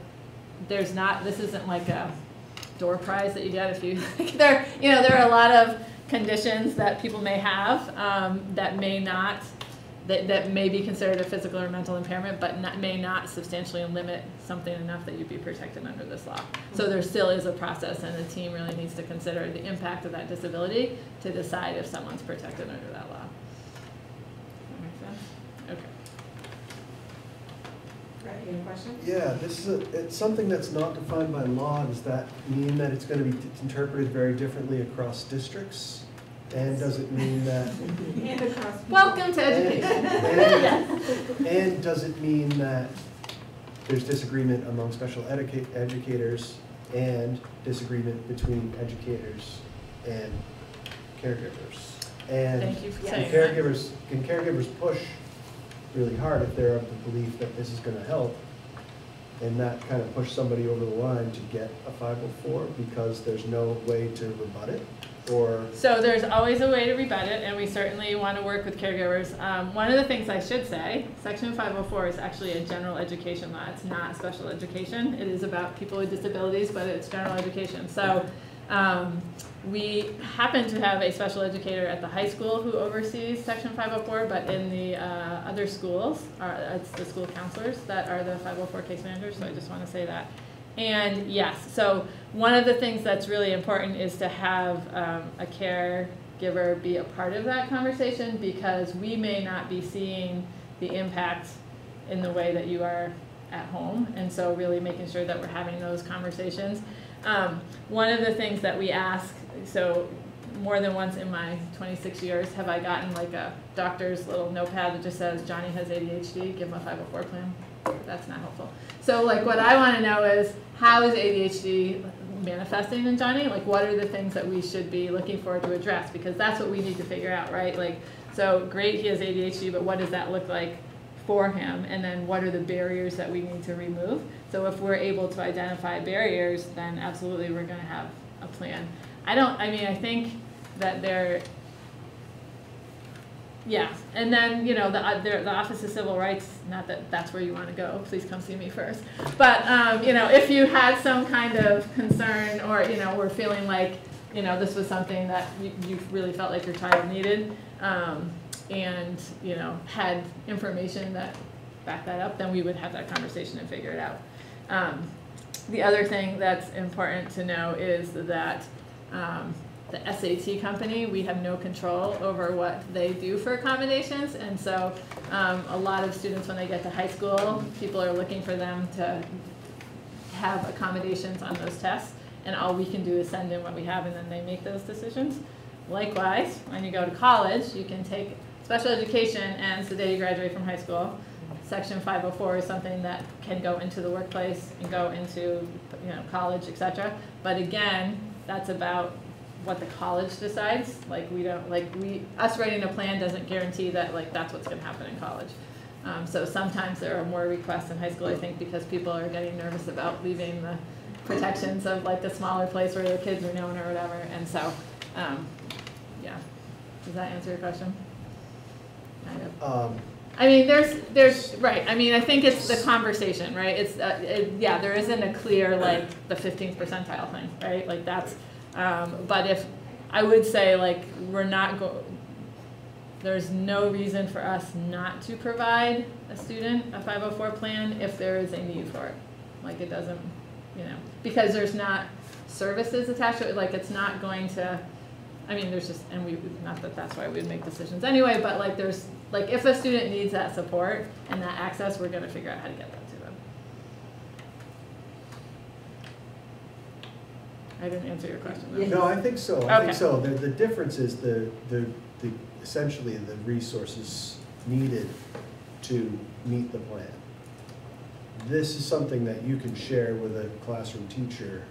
there's not, this isn't like a door prize that you get if you, there, you know, there are a lot of conditions that people may have um, that may not, that, that may be considered a physical or mental impairment, but not, may not substantially limit something enough that you'd be protected under this law. So there still is a process, and the team really needs to consider the impact of that disability to decide if someone's protected under that law. Does that make sense? Okay. Brett, you have a question? Yeah, this is, a- it's something that's not defined by law. Does that mean that it's gonna be interpreted very differently across districts? And does it mean that, And across. Welcome to and, education. and, and does it mean that there's disagreement among special educa- educators and disagreement between educators and caregivers? And Thank you for can saying that. caregivers, can caregivers push really hard if they're of the belief that this is gonna help? And that kind of push somebody over the line to get a five oh four because there's no way to rebut it? Or, So there's always a way to rebut it, and we certainly want to work with caregivers. Um, one of the things I should say, Section 504 is actually a general education law. It's not special education. It is about people with disabilities, but it's general education. So um, we happen to have a special educator at the high school who oversees Section 504, but in the uh, other schools, are, it's the school counselors that are the 504 case managers. So I just want to say that. And yes, so one of the things that's really important is to have um, a caregiver be a part of that conversation because we may not be seeing the impact in the way that you are at home. And so really making sure that we're having those conversations. Um, one of the things that we ask, so more than once in my 26 years have I gotten like a doctor's little notepad that just says Johnny has ADHD, give him a 504 plan. That's not helpful. So like what I want to know is how is ADHD manifesting in Johnny? Like what are the things that we should be looking for to address? Because that's what we need to figure out, right? Like so great he has ADHD, but what does that look like for him? And then what are the barriers that we need to remove? So if we're able to identify barriers, then absolutely we're going to have a plan. I don't I mean I think that there yeah, and then, you know, the, uh, the, Office of Civil Rights, not that that's where you want to go, please come see me first. But, um, you know, if you had some kind of concern or, you know, were feeling like, you know, this was something that you, you really felt like your child needed, um, and, you know, had information that backed that up, then we would have that conversation and figure it out. Um, the other thing that's important to know is that, um, the SAT company, we have no control over what they do for accommodations. And so um, a lot of students, when they get to high school, people are looking for them to have accommodations on those tests. And all we can do is send in what we have and then they make those decisions. Likewise, when you go to college, you can take special education and the day you graduate from high school. Section 504 is something that can go into the workplace and go into you know, college, et cetera. But again, that's about what the college decides. Like we don't like we us writing a plan doesn't guarantee that like that's what's going to happen in college. Um, so sometimes there are more requests in high school, I think, because people are getting nervous about leaving the protections of like the smaller place where their kids are known or whatever. And so, um, yeah. Does that answer your question? Kind of. Um, I mean, there's, there's, right, I mean, I think it's the conversation, right? It's, uh, it, yeah, there isn't a clear, like, the fifteenth percentile thing, right? Like, that's, um, but if, I would say, like, we're not go, there's no reason for us not to provide a student a five oh four plan if there is a need for it. Like, it doesn't, you know, because there's not services attached to it, like, it's not going to, I mean, there's just, and we, not that that's why we'd make decisions anyway, but like, there's, like, if a student needs that support and that access, we're gonna figure out how to get that to them. I didn't answer your question though. No, I think so, I Okay. think so. The, the difference is the, the, the, essentially the resources needed to meet the plan. This is something that you can share with a classroom teacher,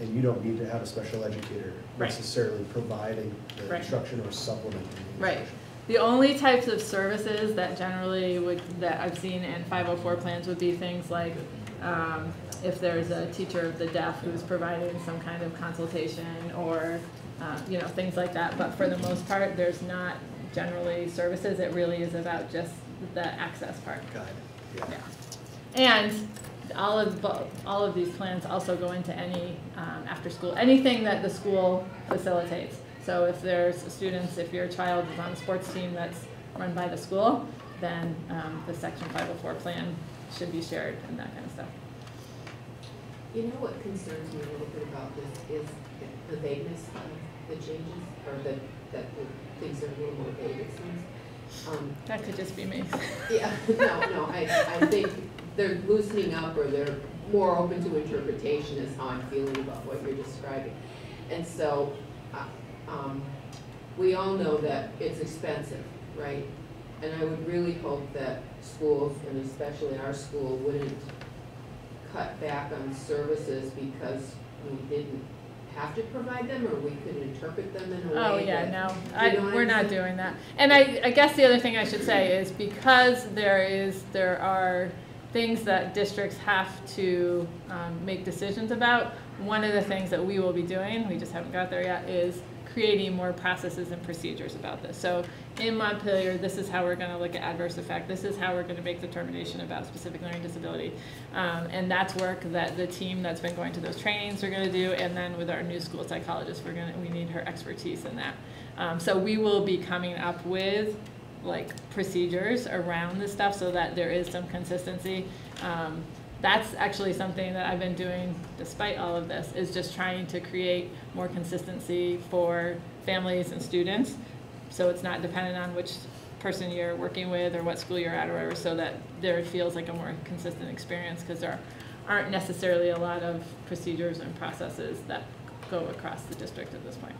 and you don't need to have a special educator Right. necessarily providing the Right. instruction or supplementing the Right. instruction. The only types of services that generally would, that I've seen in five oh four plans would be things like, um, if there's a teacher of the deaf who's providing some kind of consultation or, uh, you know, things like that. But for the most part, there's not generally services. It really is about just the access part. Got it, yeah. Yeah. And all of, all of these plans also go into any, um, after-school, anything that the school facilitates. So if there's students, if your child is on a sports team that's run by the school, then, um, the section five oh four plan should be shared and that kind of. You know what concerns me a little bit about this is the vagueness of the changes, or that, that the things are a little more vague, it seems. Um, That could just be me. Yeah, no, no, I, I think they're loosening up or they're more open to interpretation is how I'm feeling about what you're describing. And so, uh, um, we all know that it's expensive, right? And I would really hope that schools, and especially our school, wouldn't cut back on services because we didn't have to provide them or we could interpret them in a way Oh, yeah, that- no, I, we're not saying? doing that. And I, I guess the other thing I should say is because there is, there are things that districts have to, um, make decisions about, one of the things that we will be doing, we just haven't got there yet, is creating more processes and procedures about this. So in Montpelier, this is how we're gonna look at adverse effect, this is how we're gonna make determination about specific learning disability. Um, and that's work that the team that's been going to those trainings are gonna do, and then with our new school psychologist, we're gonna, we need her expertise in that. Um, so we will be coming up with like procedures around this stuff so that there is some consistency. Um, that's actually something that I've been doing despite all of this, is just trying to create more consistency for families and students. So it's not dependent on which person you're working with or what school you're at or whatever, so that there feels like a more consistent experience, because there aren't necessarily a lot of procedures and processes that go across the district at this point.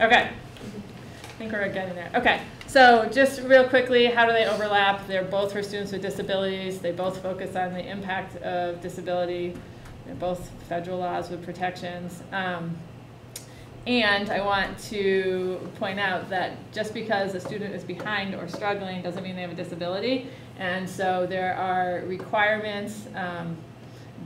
Okay. I think we're getting there. Okay, so just real quickly, how do they overlap? They're both for students with disabilities. They both focus on the impact of disability. They're both federal laws with protections. Um, and I want to point out that just because a student is behind or struggling doesn't mean they have a disability. And so there are requirements um,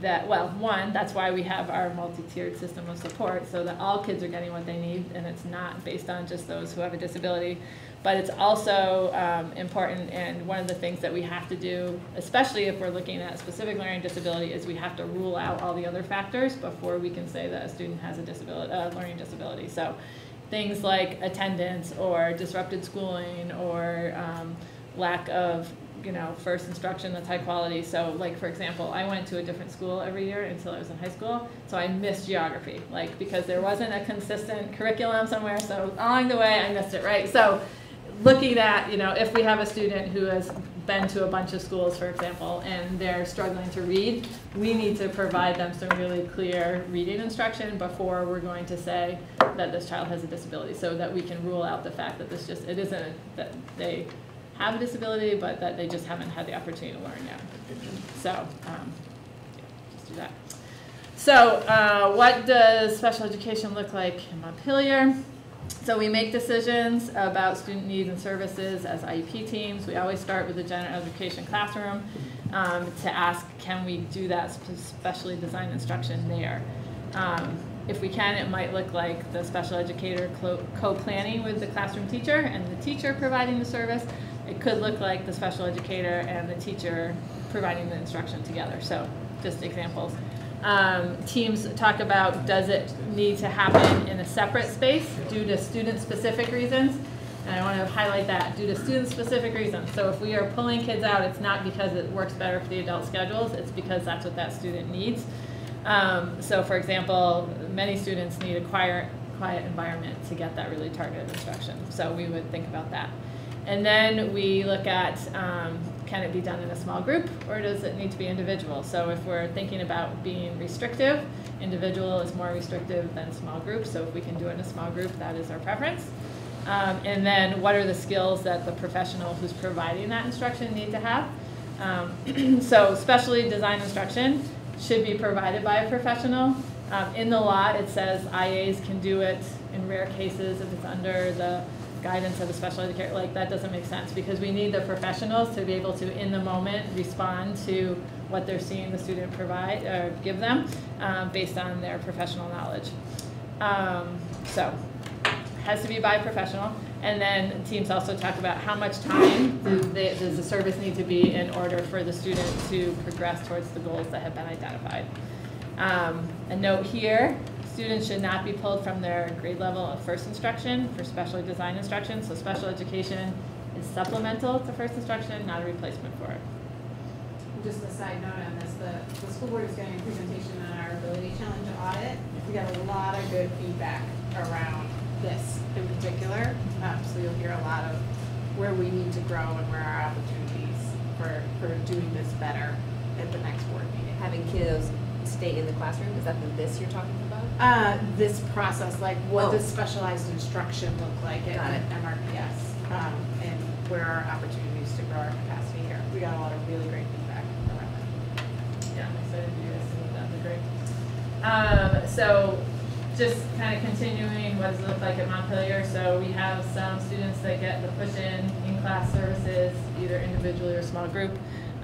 that, well, one, that's why we have our multi-tiered system of support, so that all kids are getting what they need, and it's not based on just those who have a disability. But it's also um, important, and one of the things that we have to do, especially if we're looking at specific learning disability, is we have to rule out all the other factors before we can say that a student has a disability, uh, learning disability. So things like attendance or disrupted schooling or um, lack of you know, first instruction that's high quality. So like, for example, I went to a different school every year until I was in high school. So I missed geography, like because there wasn't a consistent curriculum somewhere. So along the way, I missed it, right? So looking at, you know, if we have a student who has been to a bunch of schools, for example, and they're struggling to read, we need to provide them some really clear reading instruction before we're going to say that this child has a disability, so that we can rule out the fact that this just, it isn't that they have a disability, but that they just haven't had the opportunity to learn yet. So, um, yeah, just do that. So, uh, what does special education look like in Montpelier? So we make decisions about student needs and services as IEP teams. We always start with the general education classroom um, to ask, can we do that specially designed instruction there? Um, if we can, it might look like the special educator co-planning with the classroom teacher and the teacher providing the service. It could look like the special educator and the teacher providing the instruction together. So just examples. Um, teams talk about does it need to happen in a separate space due to student-specific reasons? And I want to highlight that due to student-specific reasons. So if we are pulling kids out, it's not because it works better for the adult schedules. It's because that's what that student needs. Um, so for example, many students need a quiet, quiet environment to get that really targeted instruction. So we would think about that. And then we look at, um, can it be done in a small group or does it need to be individual? So if we're thinking about being restrictive, individual is more restrictive than small group. So if we can do it in a small group, that is our preference. Um, and then what are the skills that the professional who's providing that instruction need to have? Um, so specially designed instruction should be provided by a professional. Um, in the law, it says IAs can do it in rare cases if it's under the guidance of a special educator. Like that doesn't make sense because we need the professionals to be able to, in the moment, respond to what they're seeing the student provide or give them um, based on their professional knowledge. Um, so has to be by professional. And then teams also talk about how much time do they, does the service need to be in order for the student to progress towards the goals that have been identified. Um, a note here, students should not be pulled from their grade level of first instruction for specially designed instruction. So special education is supplemental to first instruction, not a replacement for it. Just a side note on this, the, the school board is getting a presentation on our ability challenge audit. We got a lot of good feedback around this in particular. Um, so you'll hear a lot of where we need to grow and where our opportunities for, for doing this better at the next board meeting. Having kiddos stay in the classroom, is that the this you're talking about? Uh, this process, like what Oh. does specialized instruction look like at it. MRPS? Um, and where are opportunities to grow our capacity here? We got a lot of really great feedback around that. Yeah, I'm excited for you guys to look that, would be great. Um, so just kind of continuing, what does it look like at Montpelier? So we have some students that get the push-in, in-class services, either individually or small group.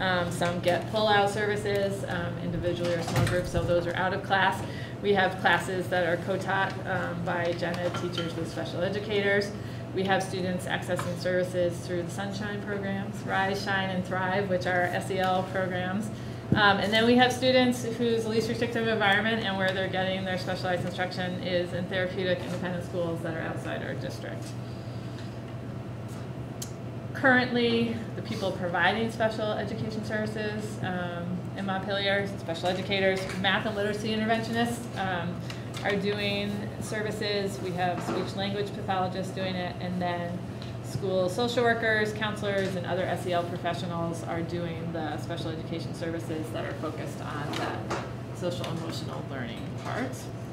Um, some get pull-out services, um, individually or small group, so those are out of class. We have classes that are co-taught, um, by ed teachers with special educators. We have students accessing services through the Sunshine programs, Rise, Shine, and Thrive, which are SEL programs. Um, and then we have students whose least restrictive environment and where they're getting their specialized instruction is in therapeutic independent schools that are outside our district. Currently, the people providing special education services um, in Montpelier, special educators, math and literacy interventionists um, are doing services. We have speech language pathologists doing it, and then school social workers, counselors, and other SEL professionals are doing the special education services that are focused on the social emotional learning part.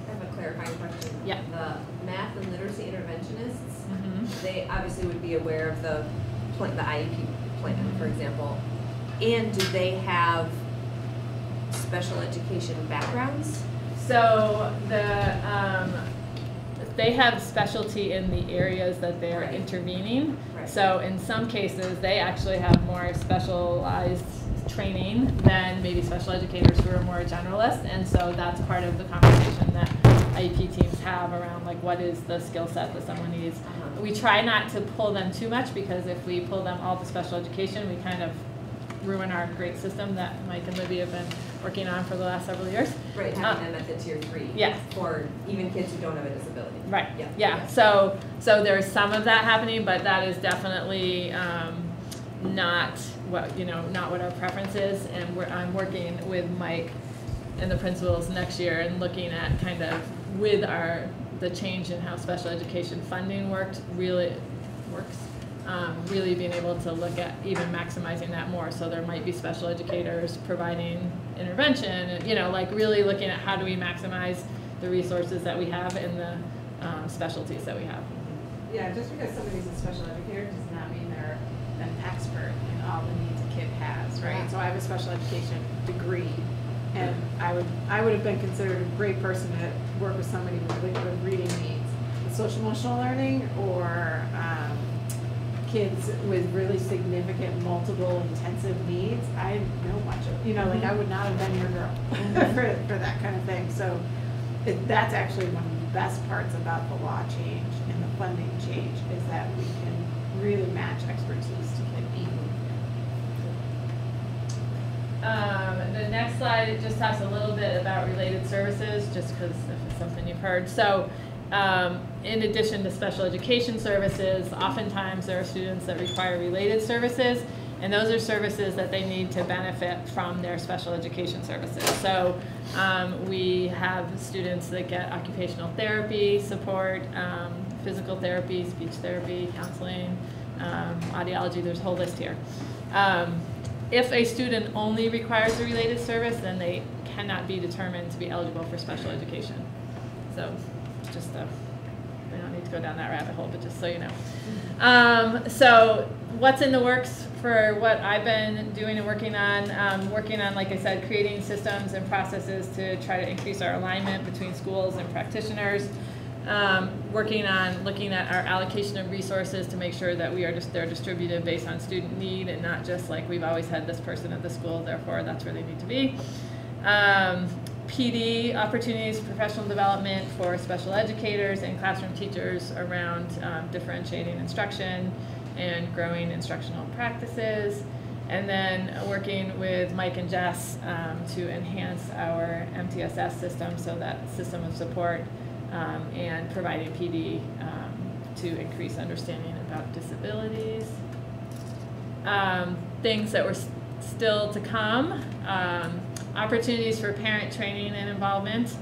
I have a clarifying question. Yeah. The math and literacy interventionists, Mhm. they obviously would be aware of the the IEP plan, for example. And do they have special education backgrounds? So the, um, they have specialty in the areas that they're Right. intervening. Right. So in some cases, they actually have more specialized training than maybe special educators who are more generalist. And so that's part of the conversation that IEP teams have around like what is the skill set that someone needs. Uh-huh. We try not to pull them too much because if we pull them all to special education, we kind of ruin our great system that Mike and Libby have been working on for the last several years. Right, Uh, having them at the tier three. yes. For even kids who don't have a disability. Right. Yeah. Yeah. So so there's some of that happening, but that is definitely um, not what you know not what our preference is. And we're, I'm working with Mike and the principals next year and looking at kind of with our the change in how special education funding worked really works. Um, really being able to look at even maximizing that more. So there might be special educators providing intervention, you know, like really looking at how do we maximize the resources that we have and the um, specialties that we have. Yeah, just because somebody's a special educator does not mean they're an expert in all the needs a kid has, right? So I have a special education degree, and I would, I would have been considered a great person to work with somebody with reading needs. With social emotional learning or, um, kids with really significant, multiple, intensive needs, I know much of, you know, like I would not have been your girl for, for that kind of thing. So it- that's actually one of the best parts about the law change and the funding change, is that we can really match expertise to kid need. Um, the next slide, just talks a little bit about related services, just because if it's something you've heard. So, um, in addition to special education services, oftentimes there are students that require related services, and those are services that they need to benefit from their special education services. So, um, we have students that get occupational therapy support, um, physical therapy, speech therapy, counseling, um, audiology, there's a whole list here. Um, if a student only requires a related service, then they cannot be determined to be eligible for special education. So, uh we don't need to go down that rabbit hole, but just so you know. Um, so, what's in the works for what I've been doing and working on? Um, working on, like I said, creating systems and processes to try to increase our alignment between schools and practitioners. Um, working on looking at our allocation of resources to make sure that we are just they're distributed based on student need and not just like we've always had this person at the school, therefore that's where they need to be. Um, PD opportunities, professional development for special educators and classroom teachers around um, differentiating instruction and growing instructional practices. And then working with Mike and Jess um, to enhance our MTSS system, so that system of support um, and providing PD um, to increase understanding about disabilities. Um, things that were still to come, um, opportunities for parent training and involvement,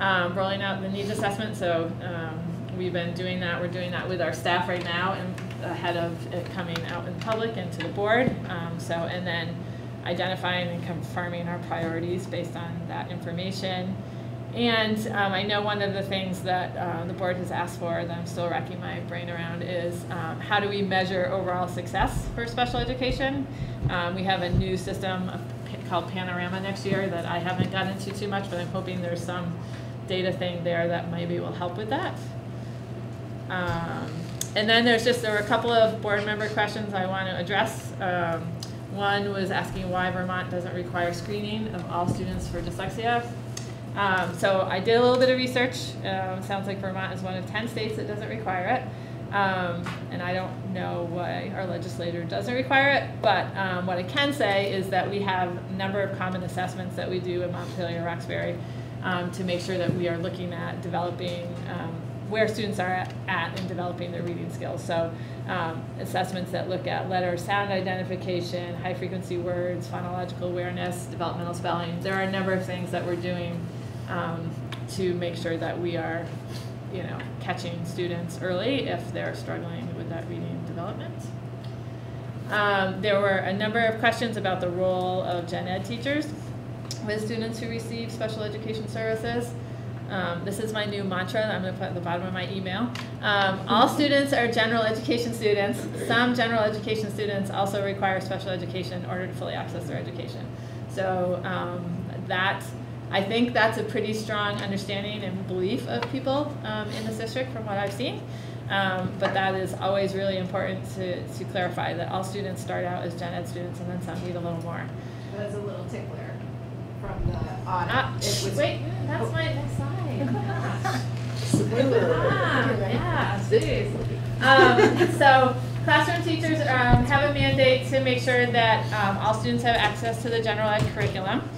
um, rolling out the needs assessment. So um, we've been doing that. We're doing that with our staff right now and ahead of it coming out in public and to the board. Um, so, and then identifying and confirming our priorities based on that information. And um, I know one of the things that uh, the board has asked for that I'm still racking my brain around is um, how do we measure overall success for special education? Um, we have a new system of called Panorama next year that I haven't gotten into too much, but I'm hoping there's some data thing there that maybe will help with that. Um, and then there's just, there were a couple of board member questions I want to address. Um, one was asking why Vermont doesn't require screening of all students for dyslexia. Um, so I did a little bit of research. Um, sounds like Vermont is one of 10 states that doesn't require it. Um, and I don't know why our legislator doesn't require it, but um, what I can say is that we have a number of common assessments that we do in Montpelier, Roxbury, um, to make sure that we are looking at developing um, where students are at, at in developing their reading skills. So um, assessments that look at letter sound identification, high frequency words, phonological awareness, developmental spelling. There are a number of things that we're doing um, to make sure that we are, you know, catching students early if they're struggling with that reading development. Um, there were a number of questions about the role of gen ed teachers with students who receive special education services. Um, this is my new mantra that I'm going to put at the bottom of my email. Um, all students are general education students. Some general education students also require special education in order to fully access their education. So um, that I think that's a pretty strong understanding and belief of people um, in this district from what I've seen. Um, but that is always really important to, to clarify that all students start out as gen ed students and then some need a little more. That's a little tickler from the audit. Ah, It was- wait, that's my next slide. Spoiler. Ah, yeah, jeez. Um, so classroom teachers um, have a mandate to make sure that um, all students have access to the general ed curriculum,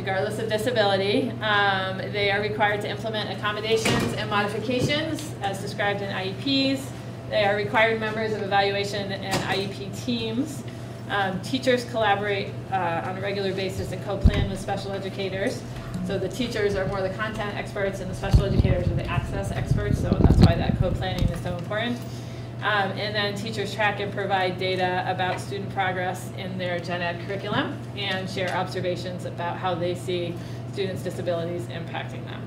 regardless of disability. Um, they are required to implement accommodations and modifications as described in IEPs. They are required members of evaluation and IEP teams. Um, teachers collaborate uh, on a regular basis and co-plan with special educators. So the teachers are more the content experts and the special educators are the access experts, so that's why that co-planning is so important. Um, and then teachers track and provide data about student progress in their gen ed curriculum and share observations about how they see students' disabilities impacting them.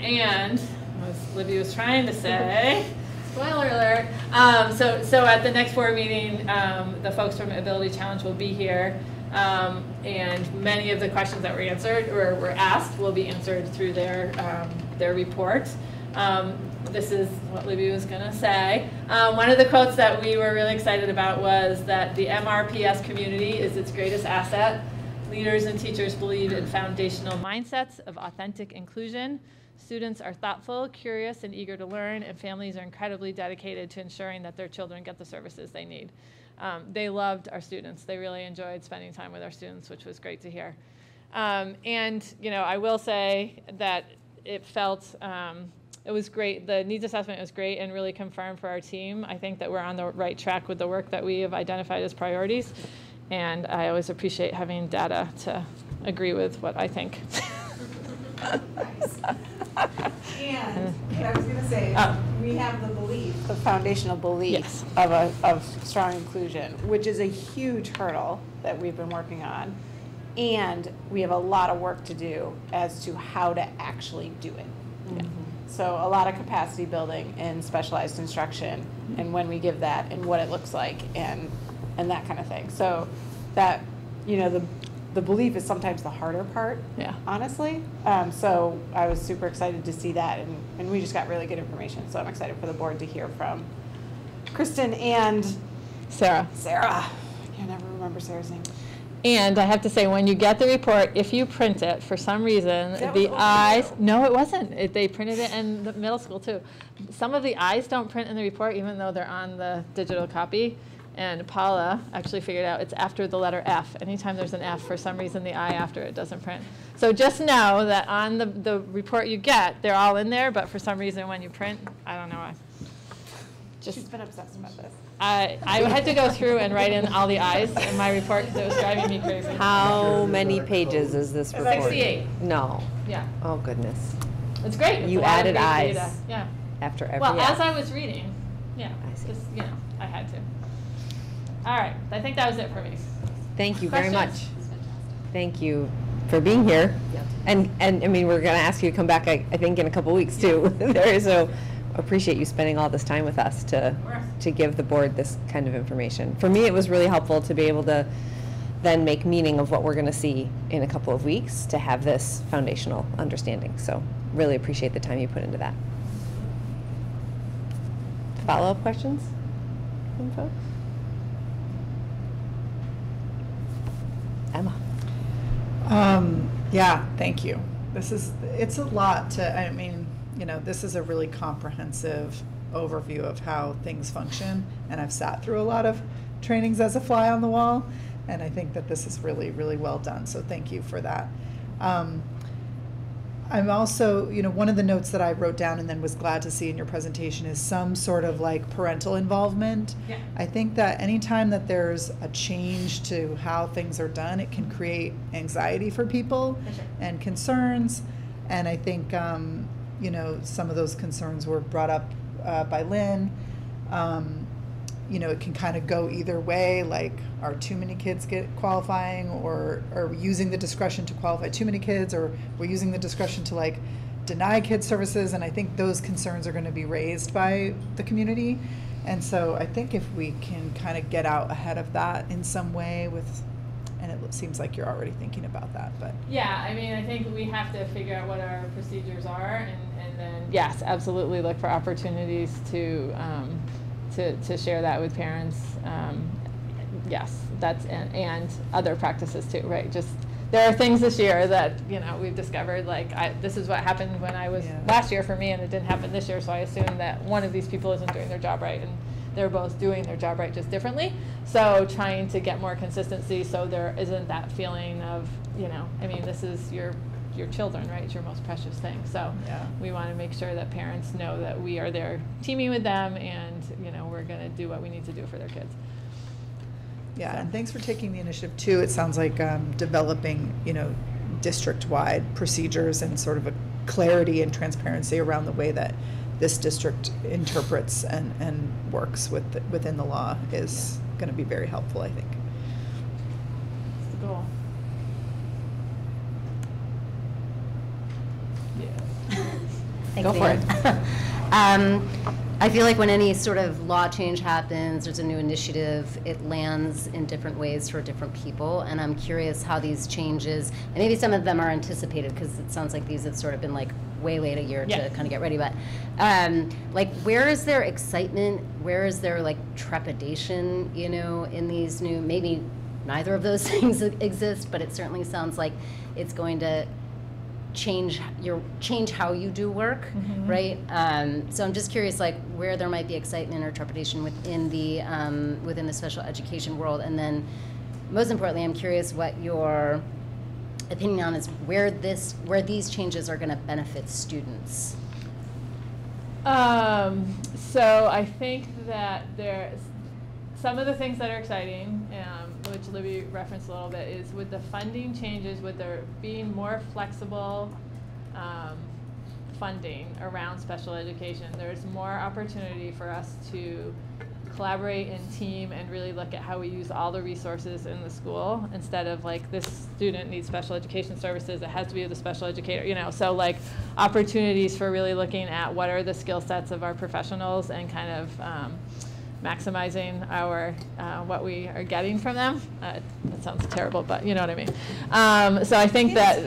And, as Libby was trying to say, spoiler alert, um, so, so at the next board meeting, um, the folks from Ability Challenge will be here. Um, and many of the questions that were answered or were asked will be answered through their, um, their report. Um, this is what Libby was going to say. Um, one of the quotes that we were really excited about was that the MRPS community is its greatest asset. Leaders and teachers believe in foundational mindsets of authentic inclusion. Students are thoughtful, curious, and eager to learn, and families are incredibly dedicated to ensuring that their children get the services they need. Um, they loved our students. They really enjoyed spending time with our students, which was great to hear. Um, and you know, I will say that it felt um, it was great. The needs assessment was great and really confirmed for our team. I think that we're on the right track with the work that we have identified as priorities. And I always appreciate having data to agree with what I think. And, and I was gonna say, Oh. we have the belief, the foundational belief Yes. of a, of strong inclusion, which is a huge hurdle that we've been working on. And we have a lot of work to do as to how to actually do it. So a lot of capacity building in specialized instruction and when we give that and what it looks like and, and that kind of thing. So that, you know, the, the belief is sometimes the harder part Yeah. honestly. Um, so I was super excited to see that, and, and we just got really good information. So I'm excited for the board to hear from Kristen and Sarah. Sarah. I can never remember Sarah's name. And I have to say, when you get the report, if you print it, for some reason, That the was eyes, there. no, it wasn't. It, they printed it in the middle school too. Some of the eyes don't print in the report, even though they're on the digital copy. And Paula actually figured out it's after the letter F. Anytime there's an F, for some reason, the I after it doesn't print. So just know that on the, the report you get, they're all in there, but for some reason, when you print, I don't know why. She's Just been obsessed about this. I, I had to go through and write in all the I's in my report because it was driving me crazy. How many pages is this report? 68. No. Yeah, Oh, goodness. it's great. It's You a lot of added eyes. data. Yeah. After every. Well, app. as I was reading, yeah, I see. just, you know, I had to. All right, I think that was it for me. Thank you very much. Thank you for being here. And, and, I mean, we're gonna ask you to come back, I, I think, in a couple weeks too. There, so appreciate you spending all this time with us to, to give the board this kind of information. For me, it was really helpful to be able to then make meaning of what we're gonna see in a couple of weeks, to have this foundational understanding. So really appreciate the time you put into that. Follow-up questions from folks? Emma? Um, yeah, thank you. This is, it's a lot to, I mean, you know, this is a really comprehensive overview of how things function. And I've sat through a lot of trainings as a fly on the wall. And I think that this is really, really well done. So thank you for that. Um, I'm also, you know, one of the notes that I wrote down and then was glad to see in your presentation is some sort of like parental involvement. Yeah. I think that anytime that there's a change to how things are done, it can create anxiety for people and concerns. And I think, um, you know, some of those concerns were brought up uh, by Lynn. Um, you know, it can kind of go either way, like are too many kids get qualifying or are we using the discretion to qualify too many kids or we're using the discretion to like deny kids services and I think those concerns are going to be raised by the community. And so I think if we can kind of get out ahead of that in some way with and it seems like you're already thinking about that, but Yeah, I mean, I think we have to figure out what our procedures are and, then, yes, absolutely look for opportunities to, um, to, to share that with parents. Um, yes, that's, and, and other practices too, right? Just, there are things this year that, you know, we've discovered, like, I, this is what happened when I was, Yeah. last year for me, and it didn't happen this year, so I assume that one of these people isn't doing their job right, and they're both doing their job right just differently. So trying to get more consistency, so there isn't that feeling of, you know, I mean, this is your, your children, right? It's your most precious thing, so yeah. we want to make sure that parents know that we are there teaming with them, and, you know, we're gonna do what we need to do for their kids. Yeah, and thanks for taking the initiative too. It sounds like um, developing, you know, district-wide procedures and sort of a clarity and transparency around the way that this district interprets and, and works with, the- within the law is going to be very helpful, I think. It's the goal. Yeah. Go for it. Um, I feel like when any sort of law change happens, there's a new initiative, it lands in different ways for different people. And I'm curious how these changes, and maybe some of them are anticipated, because it sounds like these have sort of been like way late a year Yeah. to kind of get ready. But um, like, where is there excitement? Where is there like trepidation, you know, in these new, maybe neither of those things exist, but it certainly sounds like it's going to change your change how you do work, right? Um, so I'm just curious, like where there might be excitement or trepidation within the um, within the special education world, and then most importantly, I'm curious what your opinion on is where this where these changes are going to benefit students. Um, so I think that there's some of the things that are exciting, which Libby referenced a little bit, is with the funding changes, with there being more flexible um, funding around special education, there's more opportunity for us to collaborate in team and really look at how we use all the resources in the school instead of like this student needs special education services it has to be with a special educator you know? So like opportunities for really looking at what are the skill sets of our professionals and kind of um, maximizing our uh, what we are getting from them. Uh, that sounds terrible but you know what i mean. Um, so i think that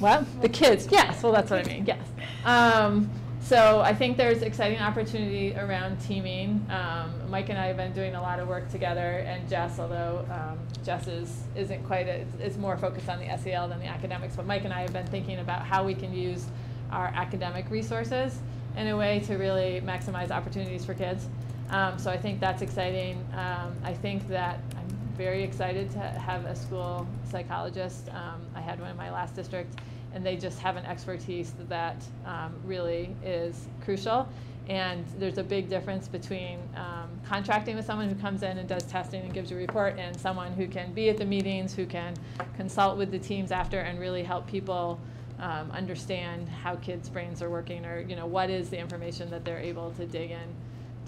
well, the kids, yes, well, that's what I mean, yes. Um, so I think there's exciting opportunity around teaming. Um, Mike and I have been doing a lot of work together, and Jess, although um, Jess is, isn't quite, a, is more focused on the SEL than the academics, but Mike and I have been thinking about how we can use our academic resources in a way to really maximize opportunities for kids. Um, so I think that's exciting. Um, I think that I'm very excited to have a school psychologist. Um, I had one in my last district, and they just have an expertise that um, really is crucial. And there's a big difference between um, contracting with someone who comes in and does testing and gives a report, and someone who can be at the meetings, who can consult with the teams after, and really help people um, understand how kids' brains are working, or you know what is the information that they're able to dig in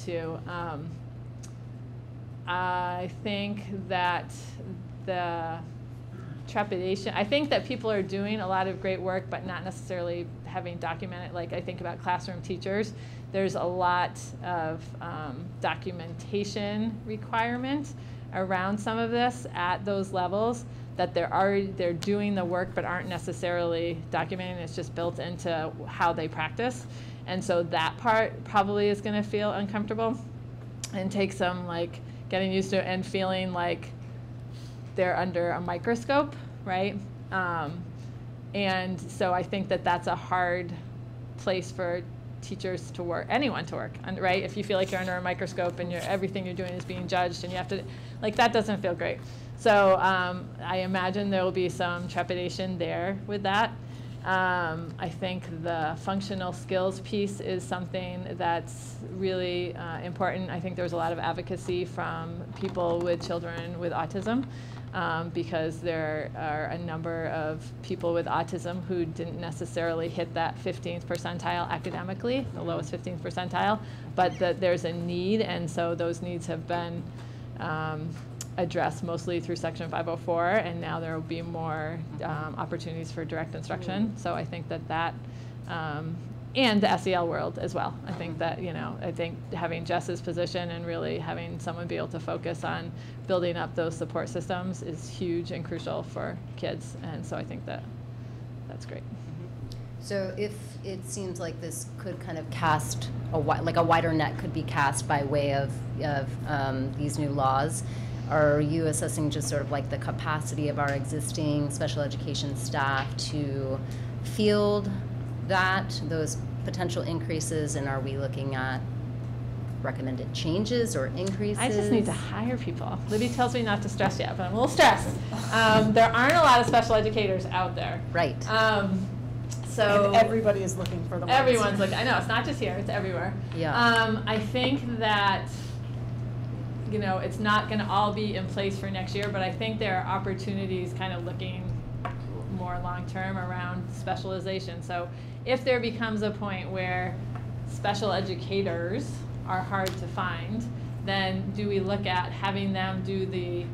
to. Um, I think that the trepidation, I think that people are doing a lot of great work, but not necessarily having documented. Like I think about classroom teachers, there's a lot of um, documentation requirement around some of this at those levels that they're already they're doing the work but aren't necessarily documenting it's just built into how they practice and so that part probably is going to feel uncomfortable and take some like getting used to and feeling like they're under a microscope, right? Um, and so I think that that's a hard place for teachers to work, anyone to work, right? If you feel like you're under a microscope and everything you're doing is being judged and you have to, like that doesn't feel great. So um, I imagine there will be some trepidation there with that. Um, I think the functional skills piece is something that's really uh, important. I think there's a lot of advocacy from people with children with autism um, because there are a number of people with autism who didn't necessarily hit that 15th percentile academically, the lowest 15th percentile, but that there's a need, and so those needs have been um, addressed mostly through Section 504, and now there will be more um, opportunities for direct instruction. So I think that that, um, and the SEL world as well. I think that, you know, I think having Jess's position and really having someone be able to focus on building up those support systems is huge and crucial for kids. And so I think that that's great. So if it seems like this could kind of cast a like a wider net could be cast by way of of um, these new laws, are you assessing just sort of like the capacity of our existing special education staff to field that those potential increases, and are we looking at recommended changes or increases? I just need to hire people. Libby tells me not to stress yet, but I'm a little stressed. Um, there aren't a lot of special educators out there. Right. Um, so And everybody is looking for the ones. everyone's like, I know, it's not just here, it's everywhere. Yeah. Um, I think that, you know, it's not gonna all be in place for next year, but I think there are opportunities kind of looking more long-term around specialization. So if there becomes a point where special educators are hard to find, then do we look at having them do the,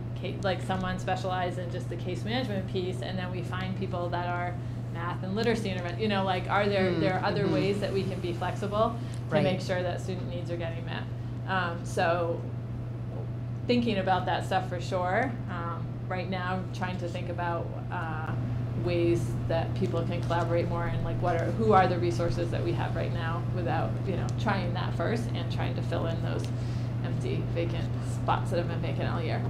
like someone specialized in just the case management piece, and then we find people that are math and literacy intervention, you know, like, are there, Mm, there are other mhm. ways that we can be flexible to Right. make sure that student needs are getting met? Um, so thinking about that stuff for sure. Um, right now, trying to think about uh, ways that people can collaborate more and like what are who are the resources that we have right now without you know trying that first and trying to fill in those empty vacant spots that have been vacant all year.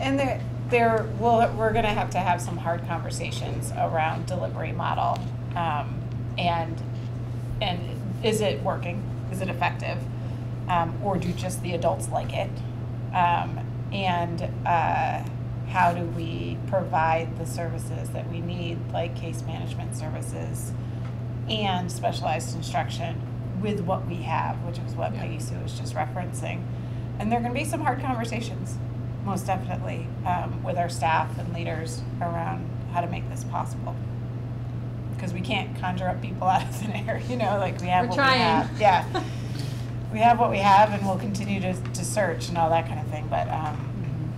And there, there, well, we're gonna have to have some hard conversations around delivery model. Um, and, and is it working? Is it effective? Um, or do just the adults like it? Um, and, uh, how do we provide the services that we need, like case management services and specialized instruction with what we have, which is what Peggy Sue was just referencing. And there are going to be some hard conversations, most definitely, um, with our staff and leaders around how to make this possible. Because we can't conjure up people out of thin air, you know, like we have We're what trying. we have. Yeah. we have what we have and we'll continue to, to search and all that kind of thing. But um,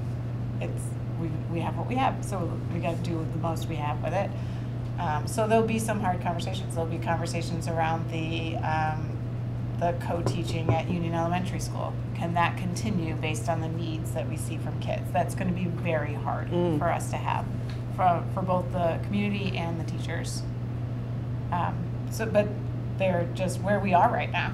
it's, we, we have what we have, so we got to do the most we have with it. Um, so there'll be some hard conversations. There'll be conversations around the, um, the co-teaching at Union Elementary School. Can that continue based on the needs that we see from kids? That's going to be very hard Mm. for us to have, for, for both the community and the teachers. Um, so, but they're just where we are right now.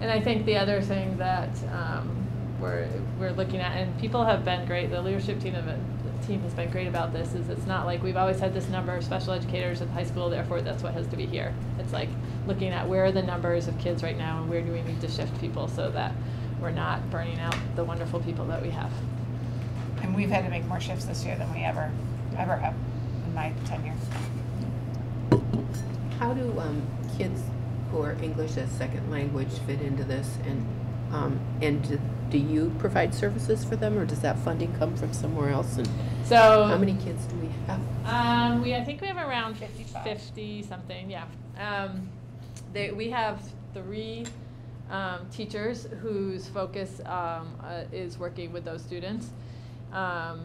And I think the other thing that um, we're, we're looking at, and people have been great, the leadership team of it, the team has been great about this, is it's not like we've always had this number of special educators at the high school, therefore that's what has to be here. It's like looking at where are the numbers of kids right now and where do we need to shift people so that we're not burning out the wonderful people that we have. And we've had to make more shifts this year than we ever, ever have in my tenure. How do um, kids who are English as second language fit into this? And, um, and do- do you provide services for them, or does that funding come from somewhere else? And So. how many kids do we have? Um, we, I think we have around 55. fifty something, yeah. Um, they, we have three, um, teachers whose focus, um, uh, is working with those students. Um,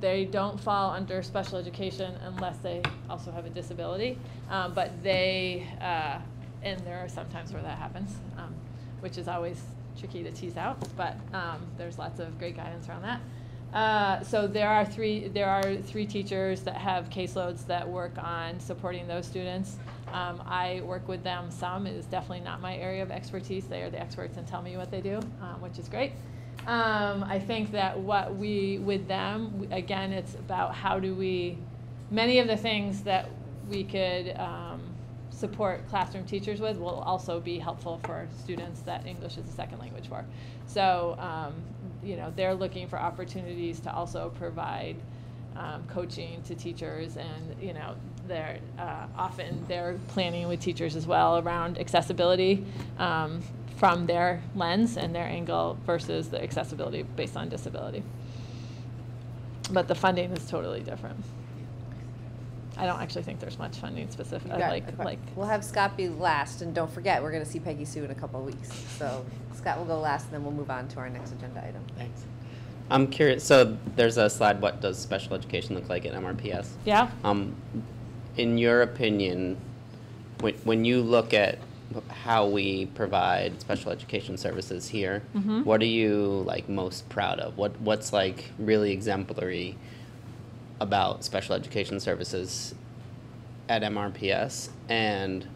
they don't fall under special education unless they also have a disability, um, but they, uh, and there are some times where that happens, um, which is always tricky to tease out, but, um, there's lots of great guidance around that. Uh, so there are three, there are three teachers that have caseloads that work on supporting those students. Um, I work with them some, it is definitely not my area of expertise, they are the experts and tell me what they do, um, which is great. Um, I think that what we, with them, again, it's about how do we, many of the things that we could, um, support classroom teachers with will also be helpful for students that English is a second language for. So, um, you know, they're looking for opportunities to also provide um, coaching to teachers, and you know, they're uh, often they're planning with teachers as well around accessibility um, from their lens and their angle versus the accessibility based on disability. But the funding is totally different. I don't actually think there's much funding specific, You got like, a like, We'll have Scott be last, and don't forget, we're gonna see Peggy Sue in a couple of weeks. So Scott will go last, and then we'll move on to our next agenda item. Thanks. I'm curious, so there's a slide, what does special education look like at MRPS? yeah? Um, in your opinion, when, when you look at how we provide special education services here, Mhm. what are you like most proud of? What, what's like really exemplary about special education services at MRPS? And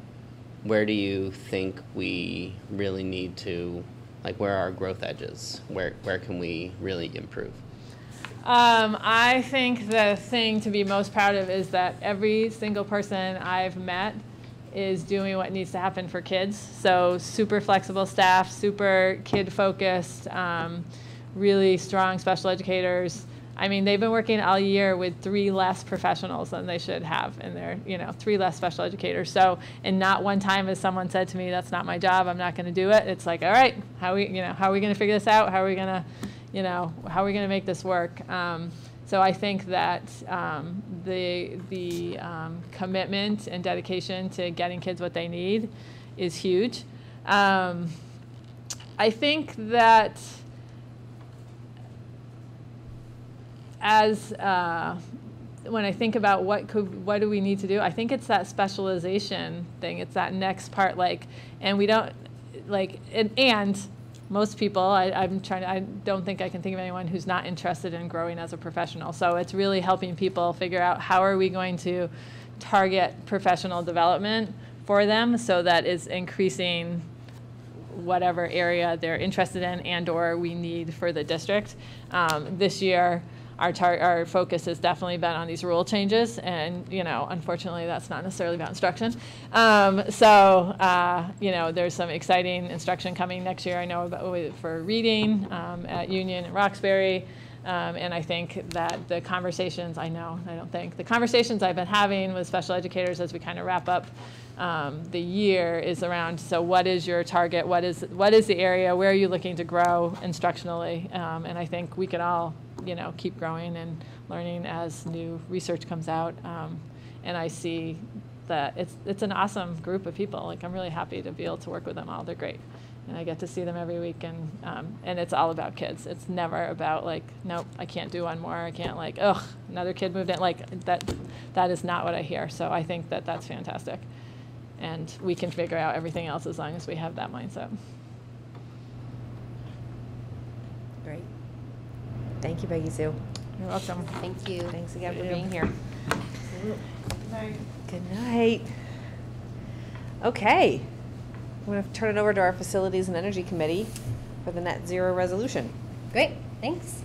where do you think we really need to, like, where are our growth edges? Where, where can we really improve? Um, I think the thing to be most proud of is that every single person I've met is doing what needs to happen for kids. So super flexible staff, super kid focused, um, really strong special educators. I mean, they've been working all year with three less professionals than they should have in their, you know, three less special educators. So, and not one time has someone said to me, "That's not my job. I'm not going to do it." It's like, all right, how we, you know, how are we going to figure this out? How are we going to, you know, how are we going to make this work? Um, so I think that um, the the um, commitment and dedication to getting kids what they need is huge. Um, I think that as uh, when I think about what could what do we need to do, I think it's that specialization thing. It's that next part, like, and we don't like and, and most people I, i'm trying to i don't think i can think of anyone who's not interested in growing as a professional so it's really helping people figure out how are we going to target professional development for them so that is increasing whatever area they're interested in and or we need for the district um, this year our tar- our focus has definitely been on these rule changes, and you know, unfortunately, that's not necessarily about instruction. Um, so uh, you know, there's some exciting instruction coming next year. I know about for reading um, at Union and Roxbury. Um, and I think that the conversations, I know, I don't think, the conversations I've been having with special educators as we kind of wrap up um, the year is around, so what is your target? What is, what is the area? Where are you looking to grow instructionally? Um, and I think we can all, you know, keep growing and learning as new research comes out. Um, and I see that it's, it's an awesome group of people. Like, I'm really happy to be able to work with them all. They're great and I get to see them every week, and um, and it's all about kids. It's never about like, nope, I can't do one more. I can't like, ugh, another kid moved in. Like that, that is not what I hear. So I think that that's fantastic, and we can figure out everything else as long as we have that mindset. Great. Thank you, Peggy Sue. You're welcome. Thank you. Thanks again for Thank you. being here. Good night. Okay. I'm going to turn it over to our Facilities and Energy Committee for the net zero resolution. Great, thanks.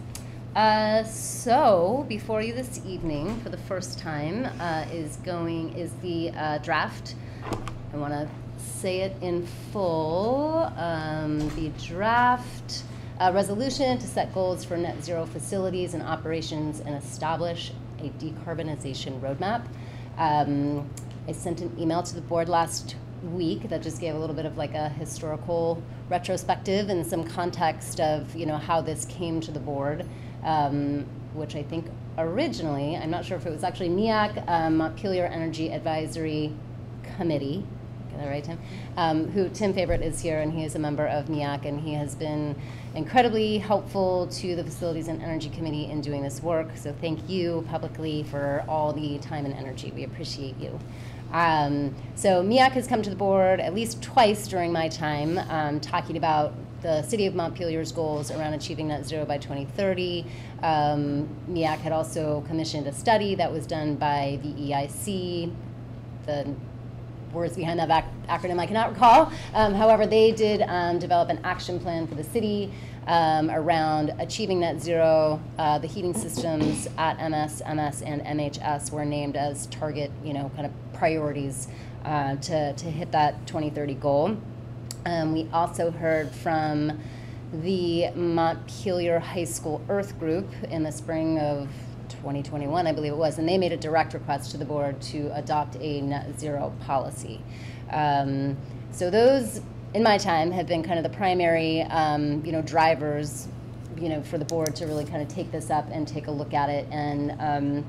Uh, so before you this evening, for the first time, uh, is going is the uh, draft. I want to say it in full. Um, the draft uh, resolution to set goals for net zero facilities and operations and establish a decarbonization roadmap. Um, I sent an email to the board last week that just gave a little bit of like a historical retrospective and some context of you know how this came to the board, um, which I think originally I'm not sure if it was actually MEAC, um, Montpelier Energy Advisory Committee. Get that right, Tim? Um, who Tim Favorite is here, and he is a member of MEAC, and he has been incredibly helpful to the Facilities and Energy Committee in doing this work. So thank you publicly for all the time and energy. We appreciate you. Um, so MEAC has come to the board at least twice during my time um, talking about the city of Montpelier's goals around achieving net zero by 2030. Um, MEAC had also commissioned a study that was done by the EIC, the words behind that ac- acronym I cannot recall. Um, however, they did um, develop an action plan for the city um, around achieving net zero. Uh, the heating systems at MS, MS, and MHS were named as target, you know, kind of priorities uh, to, to hit that 2030 goal. Um, we also heard from the Montpelier High School Earth Group in the spring of 2021, I believe it was, and they made a direct request to the board to adopt a net zero policy. Um, so those, in my time, have been kind of the primary, um, you know, drivers, you know, for the board to really kind of take this up and take a look at it. And um,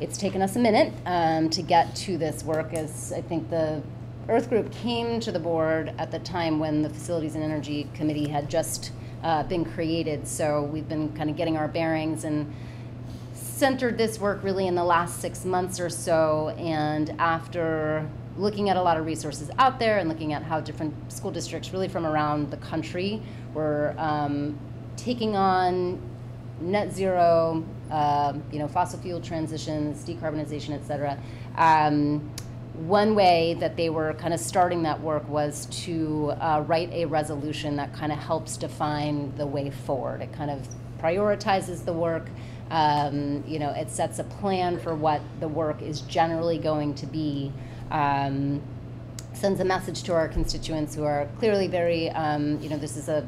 it's taken us a minute um, to get to this work, as I think the Earth Group came to the board at the time when the Facilities and Energy Committee had just uh, been created. So we've been kind of getting our bearings and centered this work really in the last six months or so. And after looking at a lot of resources out there and looking at how different school districts, really from around the country, were um, taking on net zero, uh, you know, fossil fuel transitions, decarbonization, et cetera. Um, one way that they were kind of starting that work was to uh, write a resolution that kind of helps define the way forward. It kind of prioritizes the work. Um, you know, it sets a plan for what the work is generally going to be. Um, sends a message to our constituents who are clearly very, um, you know, this is a,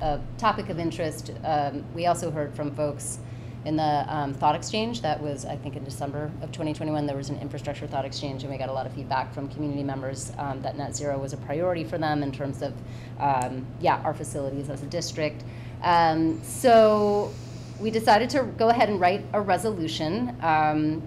a topic of interest. Um, we also heard from folks in the um, thought exchange that was i think in december of 2021 there was an infrastructure thought exchange and we got a lot of feedback from community members um, that net zero was a priority for them in terms of yeah our facilities as a district so we decided to go ahead and write a resolution um,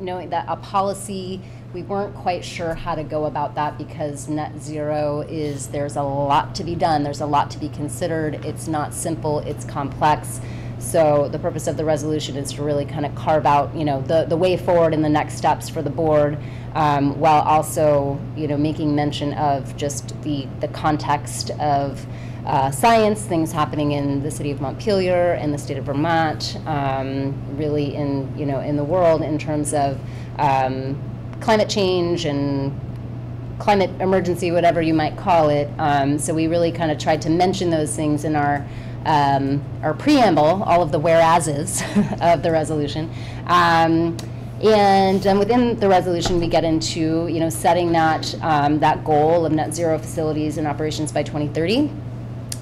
knowing that a policy we weren't quite sure how to go about that because net zero is there's a lot to be done. There's a lot to be considered. It's not simple. It's complex. So the purpose of the resolution is to really kind of carve out, you know, the, the way forward and the next steps for the board, um, while also, you know, making mention of just the, the context of uh, science, things happening in the city of Montpelier and the state of Vermont, um, really in, you know, in the world in terms of um, climate change and climate emergency, whatever you might call it. Um, so we really kind of tried to mention those things in our um, or preamble, all of the whereases of the resolution. Um, and um, within the resolution, we get into, you know, setting that, um, that goal of net zero facilities and operations by 2030,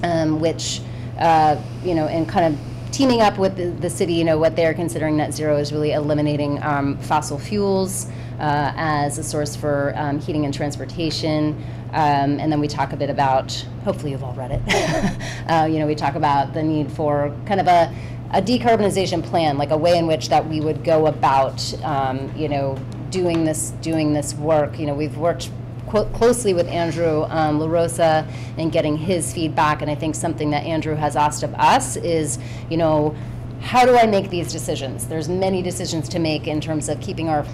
um, which, uh, you know, and kind of teaming up with the, the city, you know, what they're considering net zero is really eliminating um, fossil fuels uh, as a source for um, heating and transportation. Um, and then we talk a bit about, hopefully you've all read it, uh, you know, we talk about the need for kind of a, a decarbonization plan, like a way in which that we would go about, um, you know, doing this, doing this work. You know, we've worked closely with Andrew um, LaRosa and getting his feedback. And I think something that Andrew has asked of us is, you know, how do I make these decisions? There's many decisions to make in terms of keeping our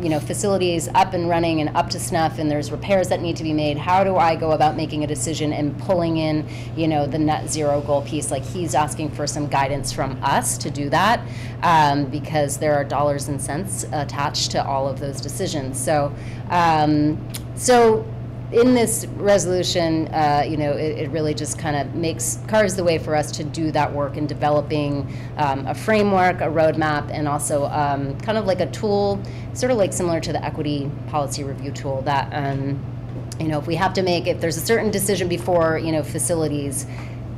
you know, facilities up and running and up to snuff and there's repairs that need to be made, how do I go about making a decision and pulling in, you know, the net zero goal piece? Like he's asking for some guidance from us to do that um, because there are dollars and cents attached to all of those decisions. So, um, so in this resolution, uh, you know, it, it really just kind of makes carves the way for us to do that work in developing um, a framework, a roadmap, and also um, kind of like a tool, sort of like similar to the equity policy review tool that. Um, you know, if we have to make, if there's a certain decision before, you know, facilities,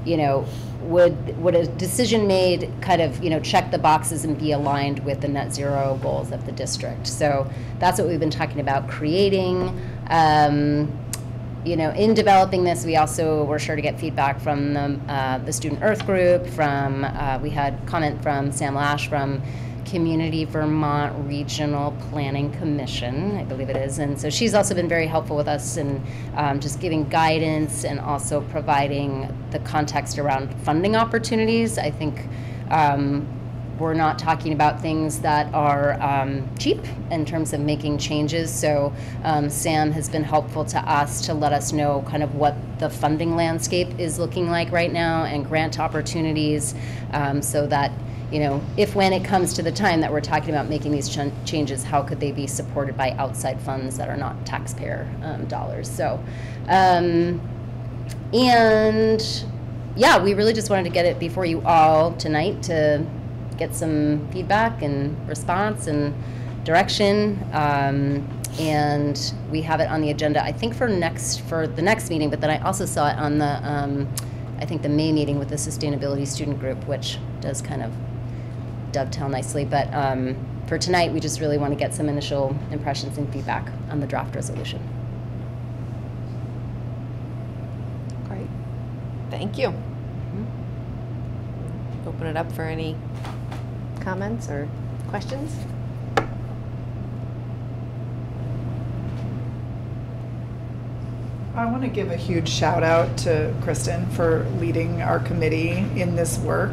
you know, would would a decision made kind of you know check the boxes and be aligned with the net zero goals of the district so that's what we've been talking about creating um, you know in developing this we also were sure to get feedback from the, uh, the student earth group from uh, we had comment from sam lash from Central Vermont Regional Planning Commission, I believe it is. And so she's also been very helpful with us in um, just giving guidance and also providing the context around funding opportunities. I think um, we're not talking about things that are um, cheap in terms of making changes. So um, Sam has been helpful to us to let us know kind of what the funding landscape is looking like right now and grant opportunities um, so that you know, if when it comes to the time that we're talking about making these ch- changes, how could they be supported by outside funds that are not taxpayer um, dollars? So, um, and yeah, we really just wanted to get it before you all tonight to get some feedback and response and direction. Um, and we have it on the agenda, I think, for next for the next meeting. But then I also saw it on the, um, I think, the May meeting with the sustainability student group, which does kind of dovetail nicely. But um, for tonight, we just really want to get some initial impressions and feedback on the draft resolution. Great. Thank you. Open it up for any comments or questions? I want to give a huge shout out to Kristen for leading our committee in this work.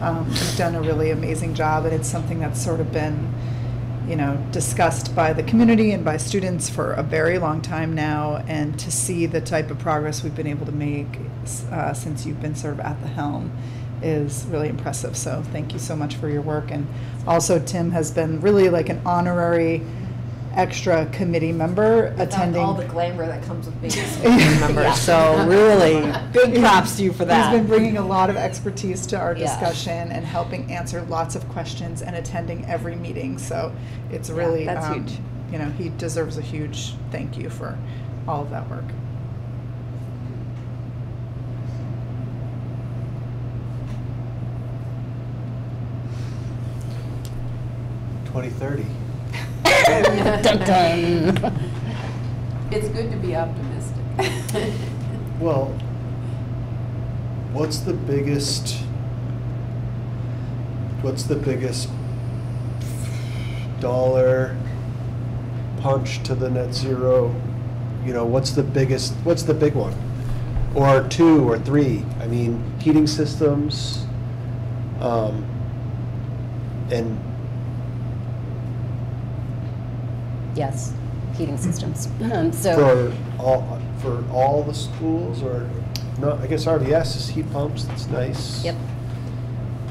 Um, you've done a really amazing job, and it's something that's sort of been, you know, discussed by the community and by students for a very long time now. And to see the type of progress we've been able to make uh, since you've been sort of at the helm is really impressive. So thank you so much for your work. And also, Tim has been really like an honorary extra committee member attending. all the glamour that comes with being a committee member. So really, big props to you for that. He's been bringing a lot of expertise to our Yeah. discussion and helping answer lots of questions and attending every meeting. So it's Yeah, really, that's um, huge. you know, he deserves a huge thank you for all of that work. Twenty thirty. Dun, dun. It's good to be optimistic. Well, what's the biggest, what's the biggest dollar punch to the net zero? You know, what's the biggest, what's the big one? Or two or three? I mean, heating systems, um, and Yes, heating systems. Um, so. for all, for all the schools or, no, I guess RVS is heat pumps, that's nice. Yep.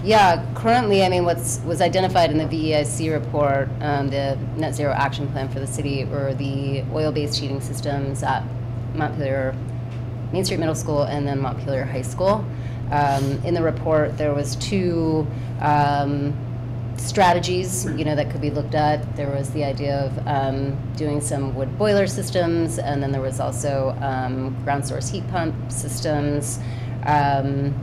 Yeah, currently, I mean, what's, was identified in the VEIC report, um, the net zero action plan for the city, were the oil-based heating systems at Montpelier Main Street Middle School and then Montpelier High School. Um, in the report, there was two um, strategies, you know, that could be looked at. There was the idea of um, doing some wood boiler systems, and then there was also um, ground source heat pump systems. Um,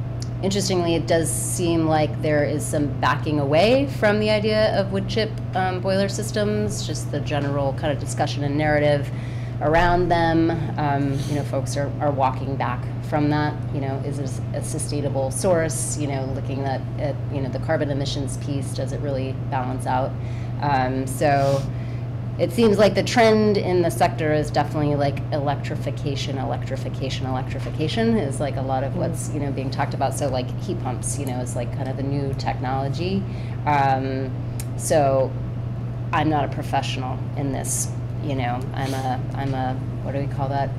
interestingly, it does seem like there is some backing away from the idea of wood chip um, boiler systems, just the general kind of discussion and narrative around them. Um, you know, folks are, are walking back from that. You know, is it a sustainable source? You know, looking at, at you know the carbon emissions piece, does it really balance out? Um, so it seems like the trend in the sector is definitely like electrification, electrification, electrification is like a lot of what's you know being talked about. So like heat pumps, you know, is like kind of the new technology. Um, so I'm not a professional in this. You know, I'm a I'm a what do we call that?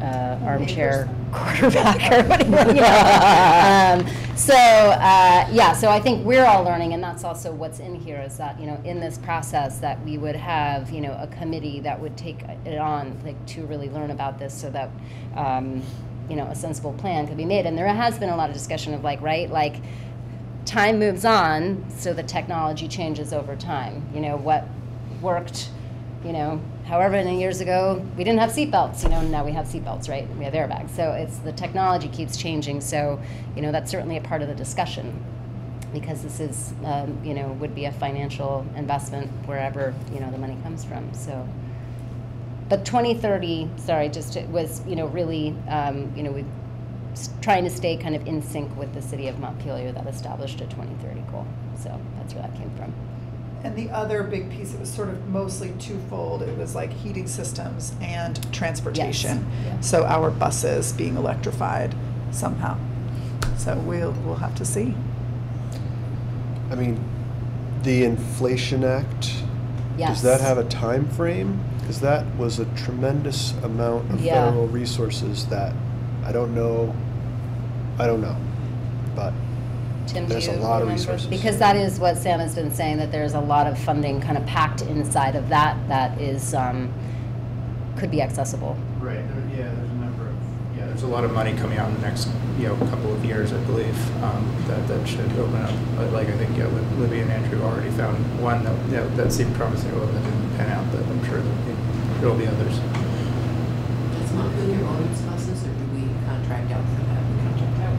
Uh, armchair quarterback or whatever. You know. um, so uh, yeah, so I think we're all learning, and that's also what's in here is that you know in this process that we would have you know a committee that would take it on like to really learn about this, so that um, you know a sensible plan could be made. And there has been a lot of discussion of like right like time moves on, so the technology changes over time. You know what worked, you know however many years ago we didn't have seatbelts you know now we have seatbelts right? We have airbags. So it's the technology keeps changing. So you know that's certainly a part of the discussion because this is um, you know would be a financial investment wherever you know the money comes from. So but 2030 sorry just it was you know really um, you know we trying to stay kind of in sync with the city of montpelier that established a 2030 goal. So that's where that came from And the other big piece, it was sort of mostly twofold. It was like heating systems and transportation. Yeah. So our buses being electrified somehow. So we'll, we'll have to see. I mean, the Inflation Act, yes does that have a time frame? Because that was a tremendous amount of Yeah. federal resources that I don't know, I don't know, but Tim, do There's a you lot of remember? resources. Because that is what Sam has been saying, that there's a lot of funding kind of packed inside of that, that is, um, could be accessible. Right, there, yeah, there's a number of, yeah, there's a lot of money coming out in the next, you know, couple of years, I believe, um, that, that should open up. But like, I think, yeah, Lib- Libby and Andrew already found one that, yeah, that seemed promising, a little that didn't pan out, but I'm sure that there'll be others. Does Montpelier own its buses, or do we contract out for that? Contract out.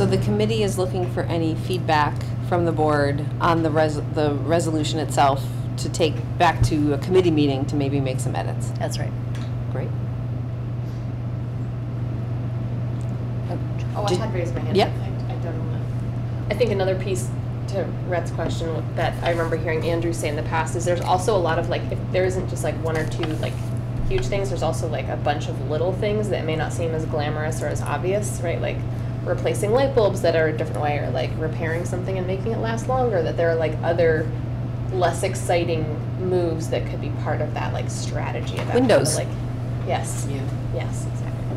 So the committee is looking for any feedback from the board on the res, the resolution itself to take back to a committee meeting to maybe make some edits. That's right. Great. Oh, oh I had raised my hand. Yep. I, I don't know. I think another piece to Rhett's question that I remember hearing Andrew say in the past is there's also a lot of like, if there isn't just like one or two like huge things, there's also like a bunch of little things that may not seem as glamorous or as obvious, right? Like replacing light bulbs that are a different way or like repairing something and making it last longer, that there are like other less exciting moves that could be part of that like strategy about how to, Windows. like, yes, Yeah. yes, exactly.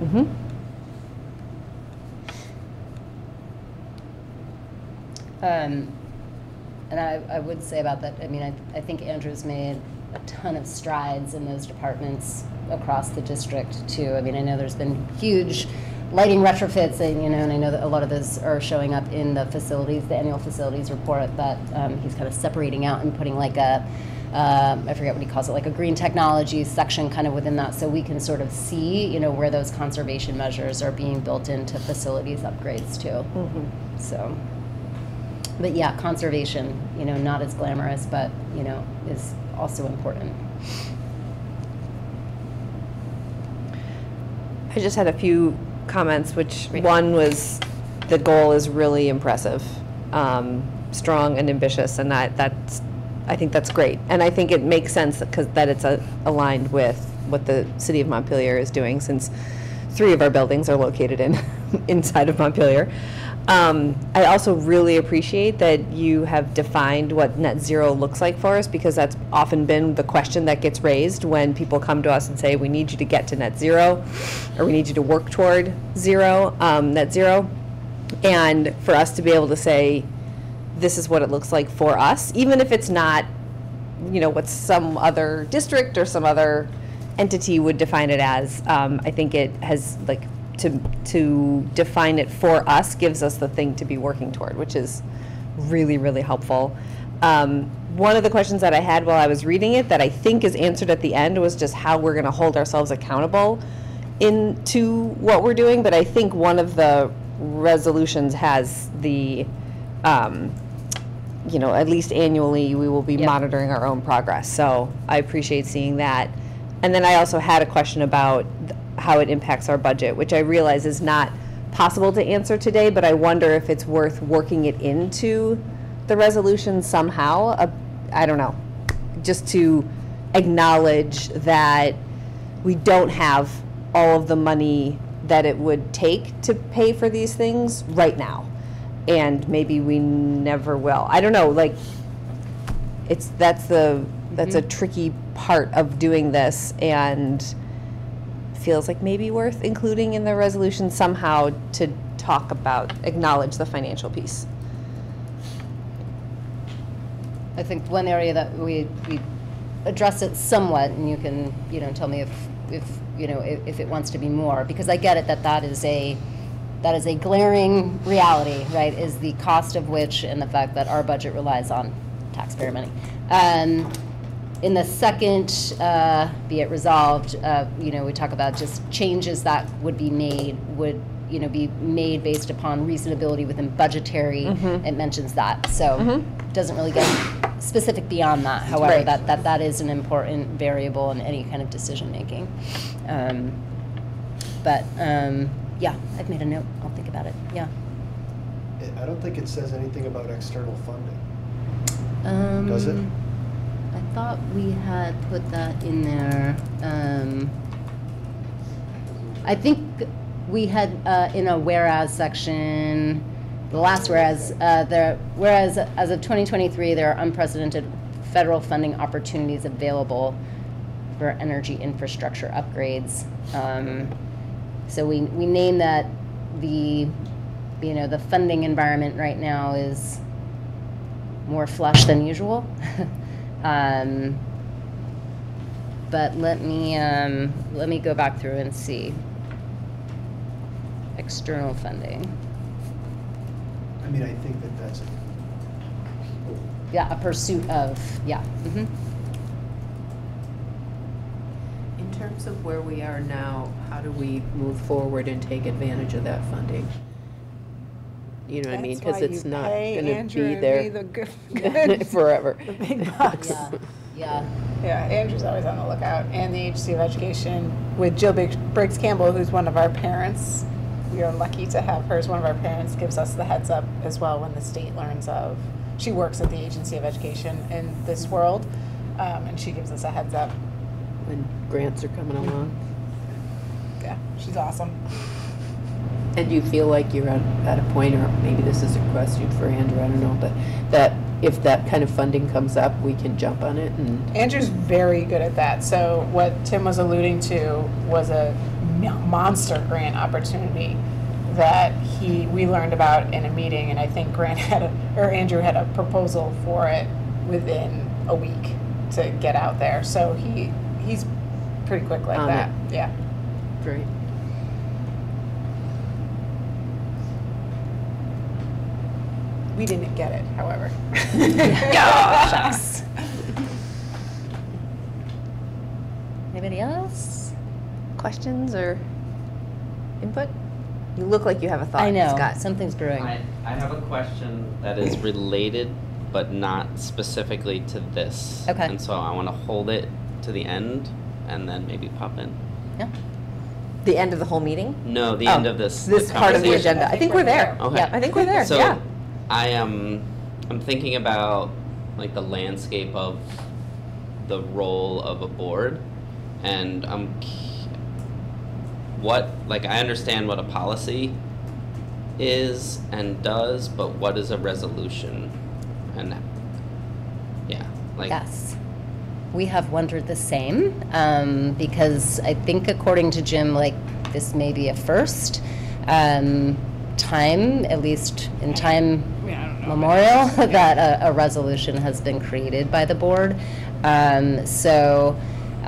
Mm-hmm. Um, and I, I would say about that, I mean, I, I think Andrew's made a ton of strides in those departments across the district too. I mean, I know there's been huge lighting retrofits and, you know, and I know that a lot of those are showing up in the facilities, the annual facilities report that um, he's kind of separating out and putting like a, um, I forget what he calls it, like a green technologies section kind of within that so we can sort of see, you know, where those conservation measures are being built into facilities upgrades too. So, but yeah, conservation, you know, not as glamorous, but, you know, is also important. I just had a few comments, which one was, the goal is really impressive, um, strong and ambitious, and that, that's, I think that's great. And I think it makes sense because that it's uh, aligned with what the city of Montpelier is doing, since three of our buildings are located in, inside of Montpelier. Um, I also really appreciate that you have defined what net zero looks like for us because that's often been the question that gets raised when people come to us and say, we need you to get to net zero or we need you to work toward zero, um, net zero. And for us to be able to say, this is what it looks like for us, even if it's not, you know, what some other district or some other entity would define it as. Um, I think it has, like, to, to define it for us gives us the thing to be working toward, which is really, really helpful. Um, one of the questions that I had while I was reading it that I think is answered at the end was just how we're going to hold ourselves accountable into what we're doing. But I think one of the resolutions has the, um, you know, at least annually, we will be Yep. monitoring our own progress. So I appreciate seeing that. And then I also had a question about how it impacts our budget, which I realize is not possible to answer today, but I wonder if it's worth working it into the resolution somehow. Uh, I don't know, just to acknowledge that we don't have all of the money that it would take to pay for these things right now. And maybe we never will. I don't know, like, it's, that's the, that's a tricky part of doing this and feels like maybe worth including in the resolution somehow to talk about, acknowledge the financial piece. I think one area that we, we address it somewhat, and you can, you know, tell me if, if, you know, if, if it wants to be more, because I get it that that is a, that is a glaring reality, right, is the cost of which and the fact that our budget relies on taxpayer money. Um, in the second, uh, be it resolved, uh, you know, we talk about just changes that would be made, would, you know, be made based upon reasonability within budgetary. It mentions that, so doesn't really get specific beyond that. However, Right. that, that, that is an important variable in any kind of decision-making. Um, But, um, yeah, I've made a note, I'll think about it, yeah. I- I don't think it says anything about external funding. Um, Does it? I thought we had put that in there. Um, I think we had, uh, in a whereas section, the last whereas, uh, there, whereas as of 2023, there are unprecedented federal funding opportunities available for energy infrastructure upgrades. Um, so we, we name that the, you know, the funding environment right now is more flush than usual. um, but let me um, let me go back through and see external funding. I mean, I think that that's, Yeah, a pursuit of yeah. hmm In terms of where we are now, how do we move forward and take advantage of that funding? You know what I mean? Because it's not gonna be there forever. The big bucks. Yeah, yeah. Yeah, Andrew's always on the lookout, and the agency of Education with Jill Briggs Campbell, who's one of our parents. We are lucky to have her as one of our parents, gives us the heads up as well when the state learns of, she works at the Agency of Education in this world, um, and she gives us a heads up. When grants are coming along. Yeah, she's awesome. And you feel like you're at, at a point, or maybe this is a question for Andrew, I don't know, but that if that kind of funding comes up, we can jump on it and, Andrew's very good at that. So what Tim was alluding to was a monster grant opportunity that he we learned about in a meeting, and I think Grant had a, or Andrew had a proposal for it within a week to get out there. So he he's pretty quick like On that. it. Yeah. great. We didn't get it, however. Oh, shucks. Anybody else? Questions or input? You look like you have a thought, I know Scott. something's brewing. I, I have a question that is related, but not specifically to this. Okay. And so I want to hold it to the end and then maybe pop in. Yeah. The end of the whole meeting? No, the Oh, end of this. This part of the agenda. I think we're there. Okay. Yeah, I think we're there, So yeah. I am I'm thinking about like the landscape of the role of a board and I'm what like I understand what a policy is and does, but what is a resolution? And yeah, like yes. We have wondered the same um, because I think, according to Jim, like this may be a first um, time, at least in time memorial, that a, a resolution has been created by the board. Um, so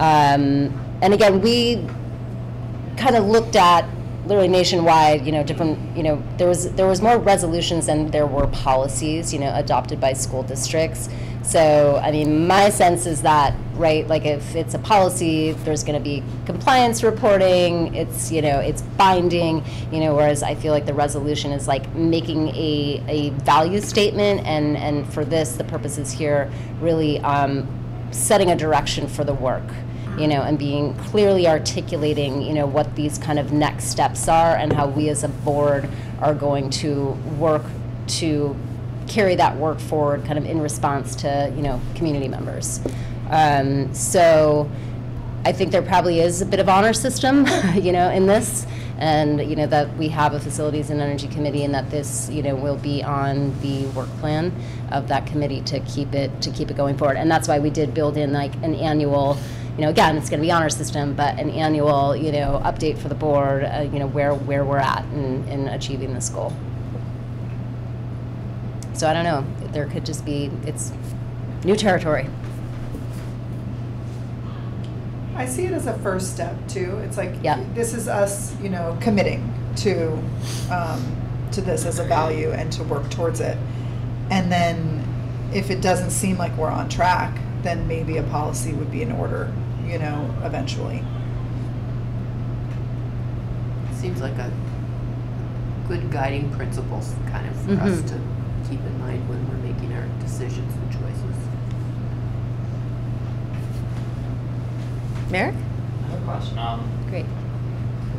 um, and again, we kind of looked at literally nationwide, you know, different, you know, there was there was more resolutions than there were policies, you know, adopted by school districts. So, I mean, my sense is that, right, like if it's a policy, there's going to be compliance reporting, it's, you know, it's binding, you know, whereas I feel like the resolution is like making a, a value statement, and, and for this, the purpose is here really um, setting a direction for the work you know, and being clearly articulating, you know, what these kind of next steps are and how we as a board are going to work to carry that work forward kind of in response to, you know, community members. Um, so I think there probably is a bit of honor system, you know, in this. And, you know, that we have a facilities and energy committee and that this, you know, will be on the work plan of that committee to keep it, to keep it going forward. And that's why we did build in like an annual, you know, again, it's going to be honor system, but an annual, you know, update for the board, uh, you know, where, where we're at in, in achieving this goal. So I don't know, there could just be, it's new territory. I see it as a first step too. It's like, Yeah. this is us, you know, committing to, um, to this as a value and to work towards it. And then if it doesn't seem like we're on track, then maybe a policy would be in order, you know, eventually. Seems like a good guiding principles kind of for us Mhm. to keep in mind when we're making our decisions and choices. Merrick? I have a question. Um, Great.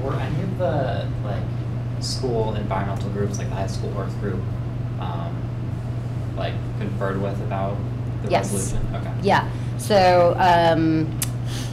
were any of the like school environmental groups, like the high school earth group, um, like conferred with about the Yes. resolution? Okay. Yeah, so um,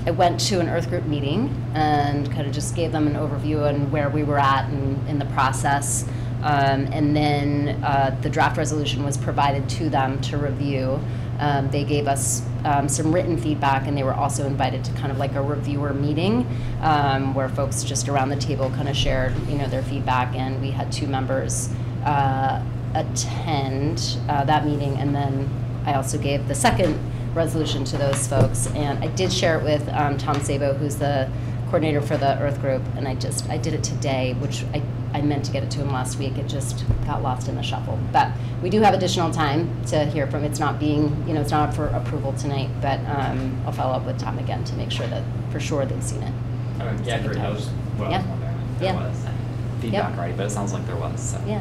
I went to an Earth Group meeting and kind of just gave them an overview on where we were at and in the process. Um, and then uh, the draft resolution was provided to them to review. Um, they gave us um, some written feedback, and they were also invited to kind of like a reviewer meeting um, where folks just around the table kind of shared, you know, their feedback. And we had two members uh, attend uh, that meeting, and then I also gave the second resolution to those folks, and I did share it with um, Tom Sabo, who's the coordinator for the Earth Group, and I just, I did it today, which I, I meant to get it to him last week, it just got lost in the shuffle. But we do have additional time to hear from, it's not being, you know, it's not up for approval tonight, but um, I'll follow up with Tom again to make sure that, for sure they've seen it. Okay, yeah, Second great. Was what Yeah. was wondering. If there Yeah. was any feedback already, but it sounds like there was. So Yeah.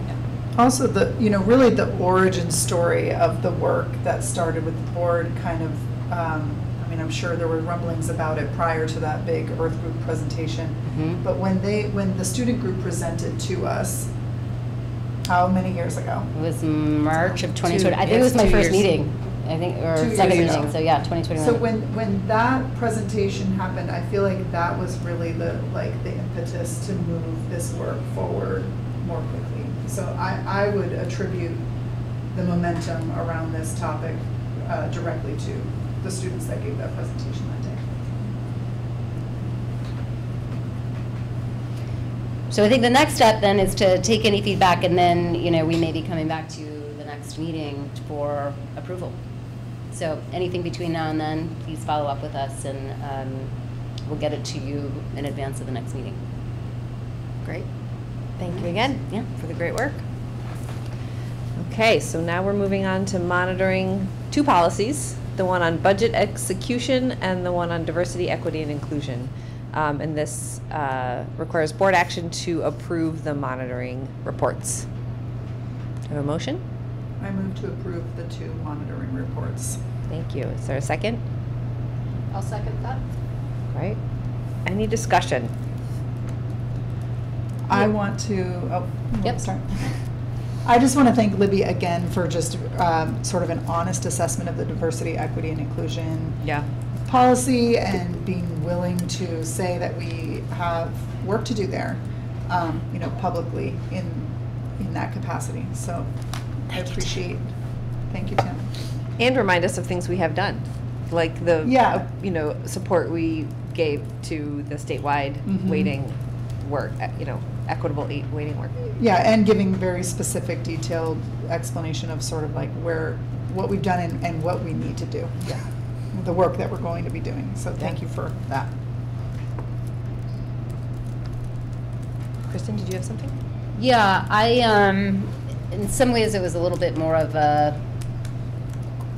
Also, the, you know, really the origin story of the work that started with the board kind of, um, I mean, I'm sure there were rumblings about it prior to that big Earth Group presentation. Mhm. But when they, when the student group presented to us, how many years ago? It was March of Two- 2020, I think it was my first years. meeting, I think, or Two second meeting, ago. so yeah, 2021. So when, when that presentation happened, I feel like that was really the, like, the impetus to move this work forward more quickly. So I, I would attribute the momentum around this topic uh, directly to the students that gave that presentation that day. So I think the next step then is to take any feedback and then, you know, we may be coming back to the next meeting for approval. So anything between now and then, please follow up with us and um, we'll get it to you in advance of the next meeting. Great. Thank you again Yeah. for the great work. Okay, so now we're moving on to monitoring two policies, the one on budget execution and the one on diversity, equity, and inclusion. Um, And this uh, requires board action to approve the monitoring reports. Have a motion? I move to approve the two monitoring reports. Thank you. Is there a second? I'll second that. Right. Any discussion? I want to, oh, Yep. want to start? I just want to thank Libby again for just um, sort of an honest assessment of the diversity, equity, and inclusion Yeah. policy and being willing to say that we have work to do there, um, you know, publicly in, in that capacity. So I appreciate, thank you, Tim. And remind us of things we have done, like the, Yeah. uh, you know, support we gave to the statewide Mhm. weighting work, uh, you know, equitable eight weighting work. Yeah, and giving very specific, detailed explanation of sort of like where, what we've done and, and what we need to do. Yeah. The work that we're going to be doing. So thank you for that. Kristen, did you have something? Yeah, I, um, in some ways it was a little bit more of a,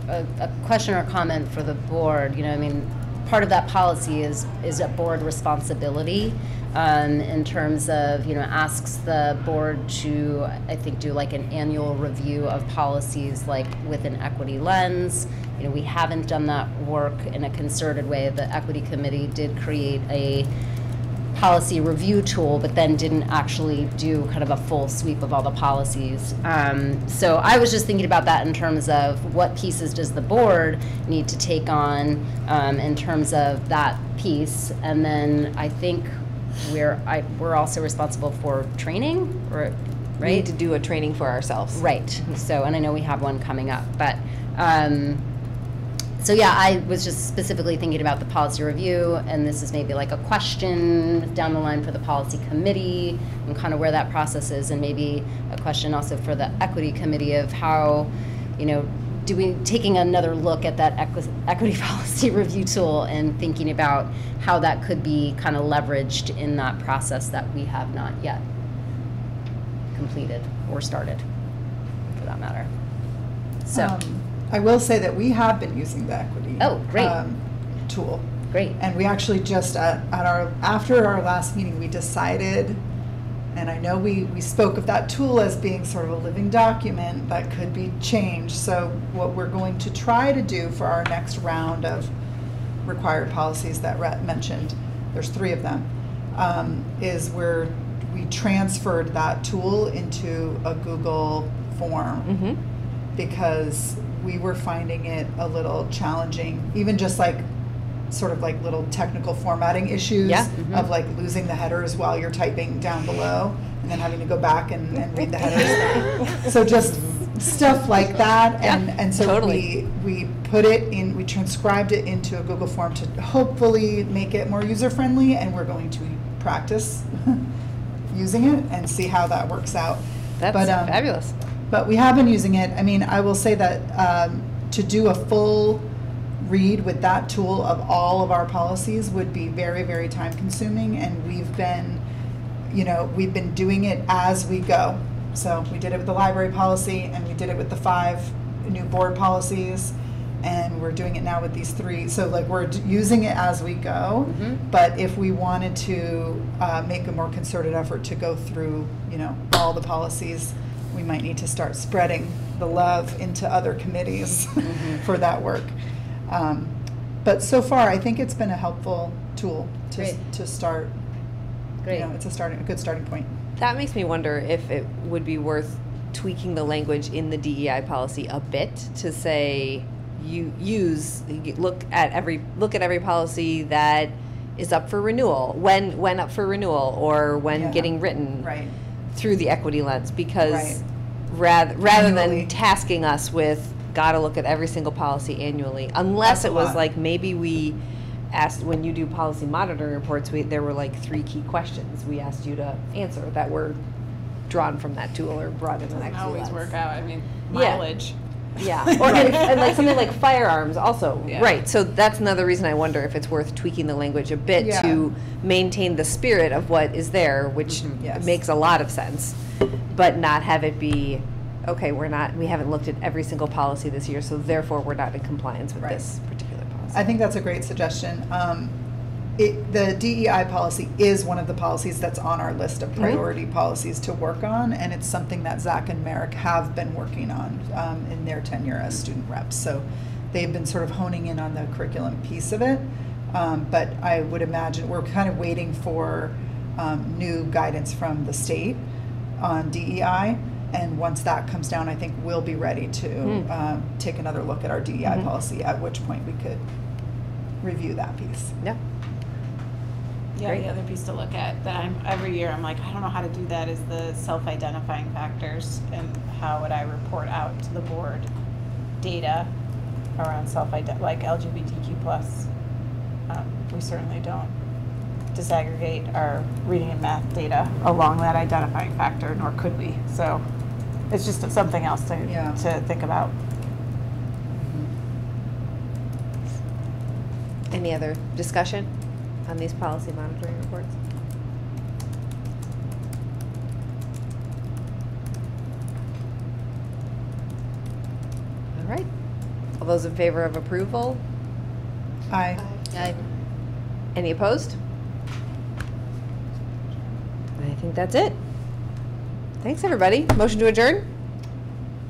a, a question or comment for the board. You know, I mean, part of that policy is, is a board responsibility, um, in terms of, you know, asks the board to, I think, do like an annual review of policies, like with an equity lens. You know, we haven't done that work in a concerted way. The equity committee did create a policy review tool, but then didn't actually do kind of a full sweep of all the policies. Um, so I was just thinking about that in terms of what pieces does the board need to take on um, in terms of that piece, and then I think we're I, we're also responsible for training, or We right? need to do a training for ourselves. Right. So, and I know we have one coming up, but, um, so yeah, I was just specifically thinking about the policy review, and this is maybe like a question down the line for the policy committee, and kind of where that process is, and maybe a question also for the equity committee of how, you know, do we, taking another look at that equi- equity policy review tool and thinking about how that could be kind of leveraged in that process that we have not yet completed or started, for that matter. So, Um, I will say that we have been using the equity. Oh, great. um, Tool. great. And we actually just, at, at our, after our last meeting, we decided, and I know we, we spoke of that tool as being sort of a living document that could be changed. So what we're going to try to do for our next round of required policies that Rhett mentioned, there's three of them, um, is where we transferred that tool into a Google form Mm-hmm. because we were finding it a little challenging, even just like sort of like little technical formatting issues Yeah. of like losing the headers while you're typing down below and then having to go back and, and read the headers. so just stuff like that and, Yeah, and so totally. we we put it in we transcribed it into a Google form to hopefully make it more user friendly and we're going to practice using it and see how that works out. That's But, um, fabulous. But we have been using it. I mean, I will say that um, to do a full read with that tool of all of our policies would be very, very time consuming. And we've been, you know, we've been doing it as we go. So we did it with the library policy and we did it with the five new board policies. And we're doing it now with these three. So like we're d- using it as we go. Mhm. But if we wanted to uh, make a more concerted effort to go through, you know, all the policies, we might need to start spreading the love into other committees for that work. Um, But so far, I think it's been a helpful tool to, Great. to start, you Great. know, it's a starting, a good starting point. That makes me wonder if it would be worth tweaking the language in the DEI policy a bit to say you use look at every look at every policy that is up for renewal when when up for renewal or when Yeah. getting written Right. Through the equity lens because Right. rather rather Annually. than tasking us with gotta look at every single policy annually unless That's it was lot. like maybe we asked when you do policy monitoring reports we there were like three key questions we asked you to answer that were drawn from that tool or brought in the Doesn't next always work out, I mean, Yeah. mileage. yeah or and, and like something like firearms also Yeah. right so that's another reason i wonder if it's worth tweaking the language a bit Yeah. to maintain the spirit of what is there which Mhm. Yes. makes a lot of sense but not have it be okay we're not we haven't looked at every single policy this year so therefore we're not in compliance with Right. this particular policy I think that's a great suggestion. Um, it, the DEI policy is one of the policies that's on our list of Mhm. priority policies to work on, and it's something that Zach and Merrick have been working on um, in their tenure as student reps. So they've been sort of honing in on the curriculum piece of it. Um, but I would imagine we're kind of waiting for um, new guidance from the state on DEI. And once that comes down, I think we'll be ready to Hmm. um, take another look at our DEI Mhm. policy, at which point we could review that piece. yeah Yeah, Great. the other piece to look at that I'm, every year, I'm like, I don't know how to do that, is the self-identifying factors and how would I report out to the board data around self-ident, like LGBTQ plus. Um, we certainly don't disaggregate our reading and math data along that identifying factor, nor could we. So it's just something else to, Yeah. to think about. any other discussion on these policy monitoring reports? All right. All those in favor of approval? Aye. Aye. Any opposed? I think that's it. Thanks, everybody. Motion to adjourn?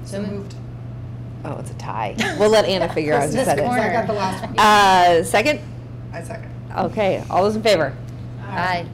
So moved. Oh, it's a tie. We'll let Anna figure out who said it. I got the last one. Uh, second? I second. Okay, all those in favor? Aye.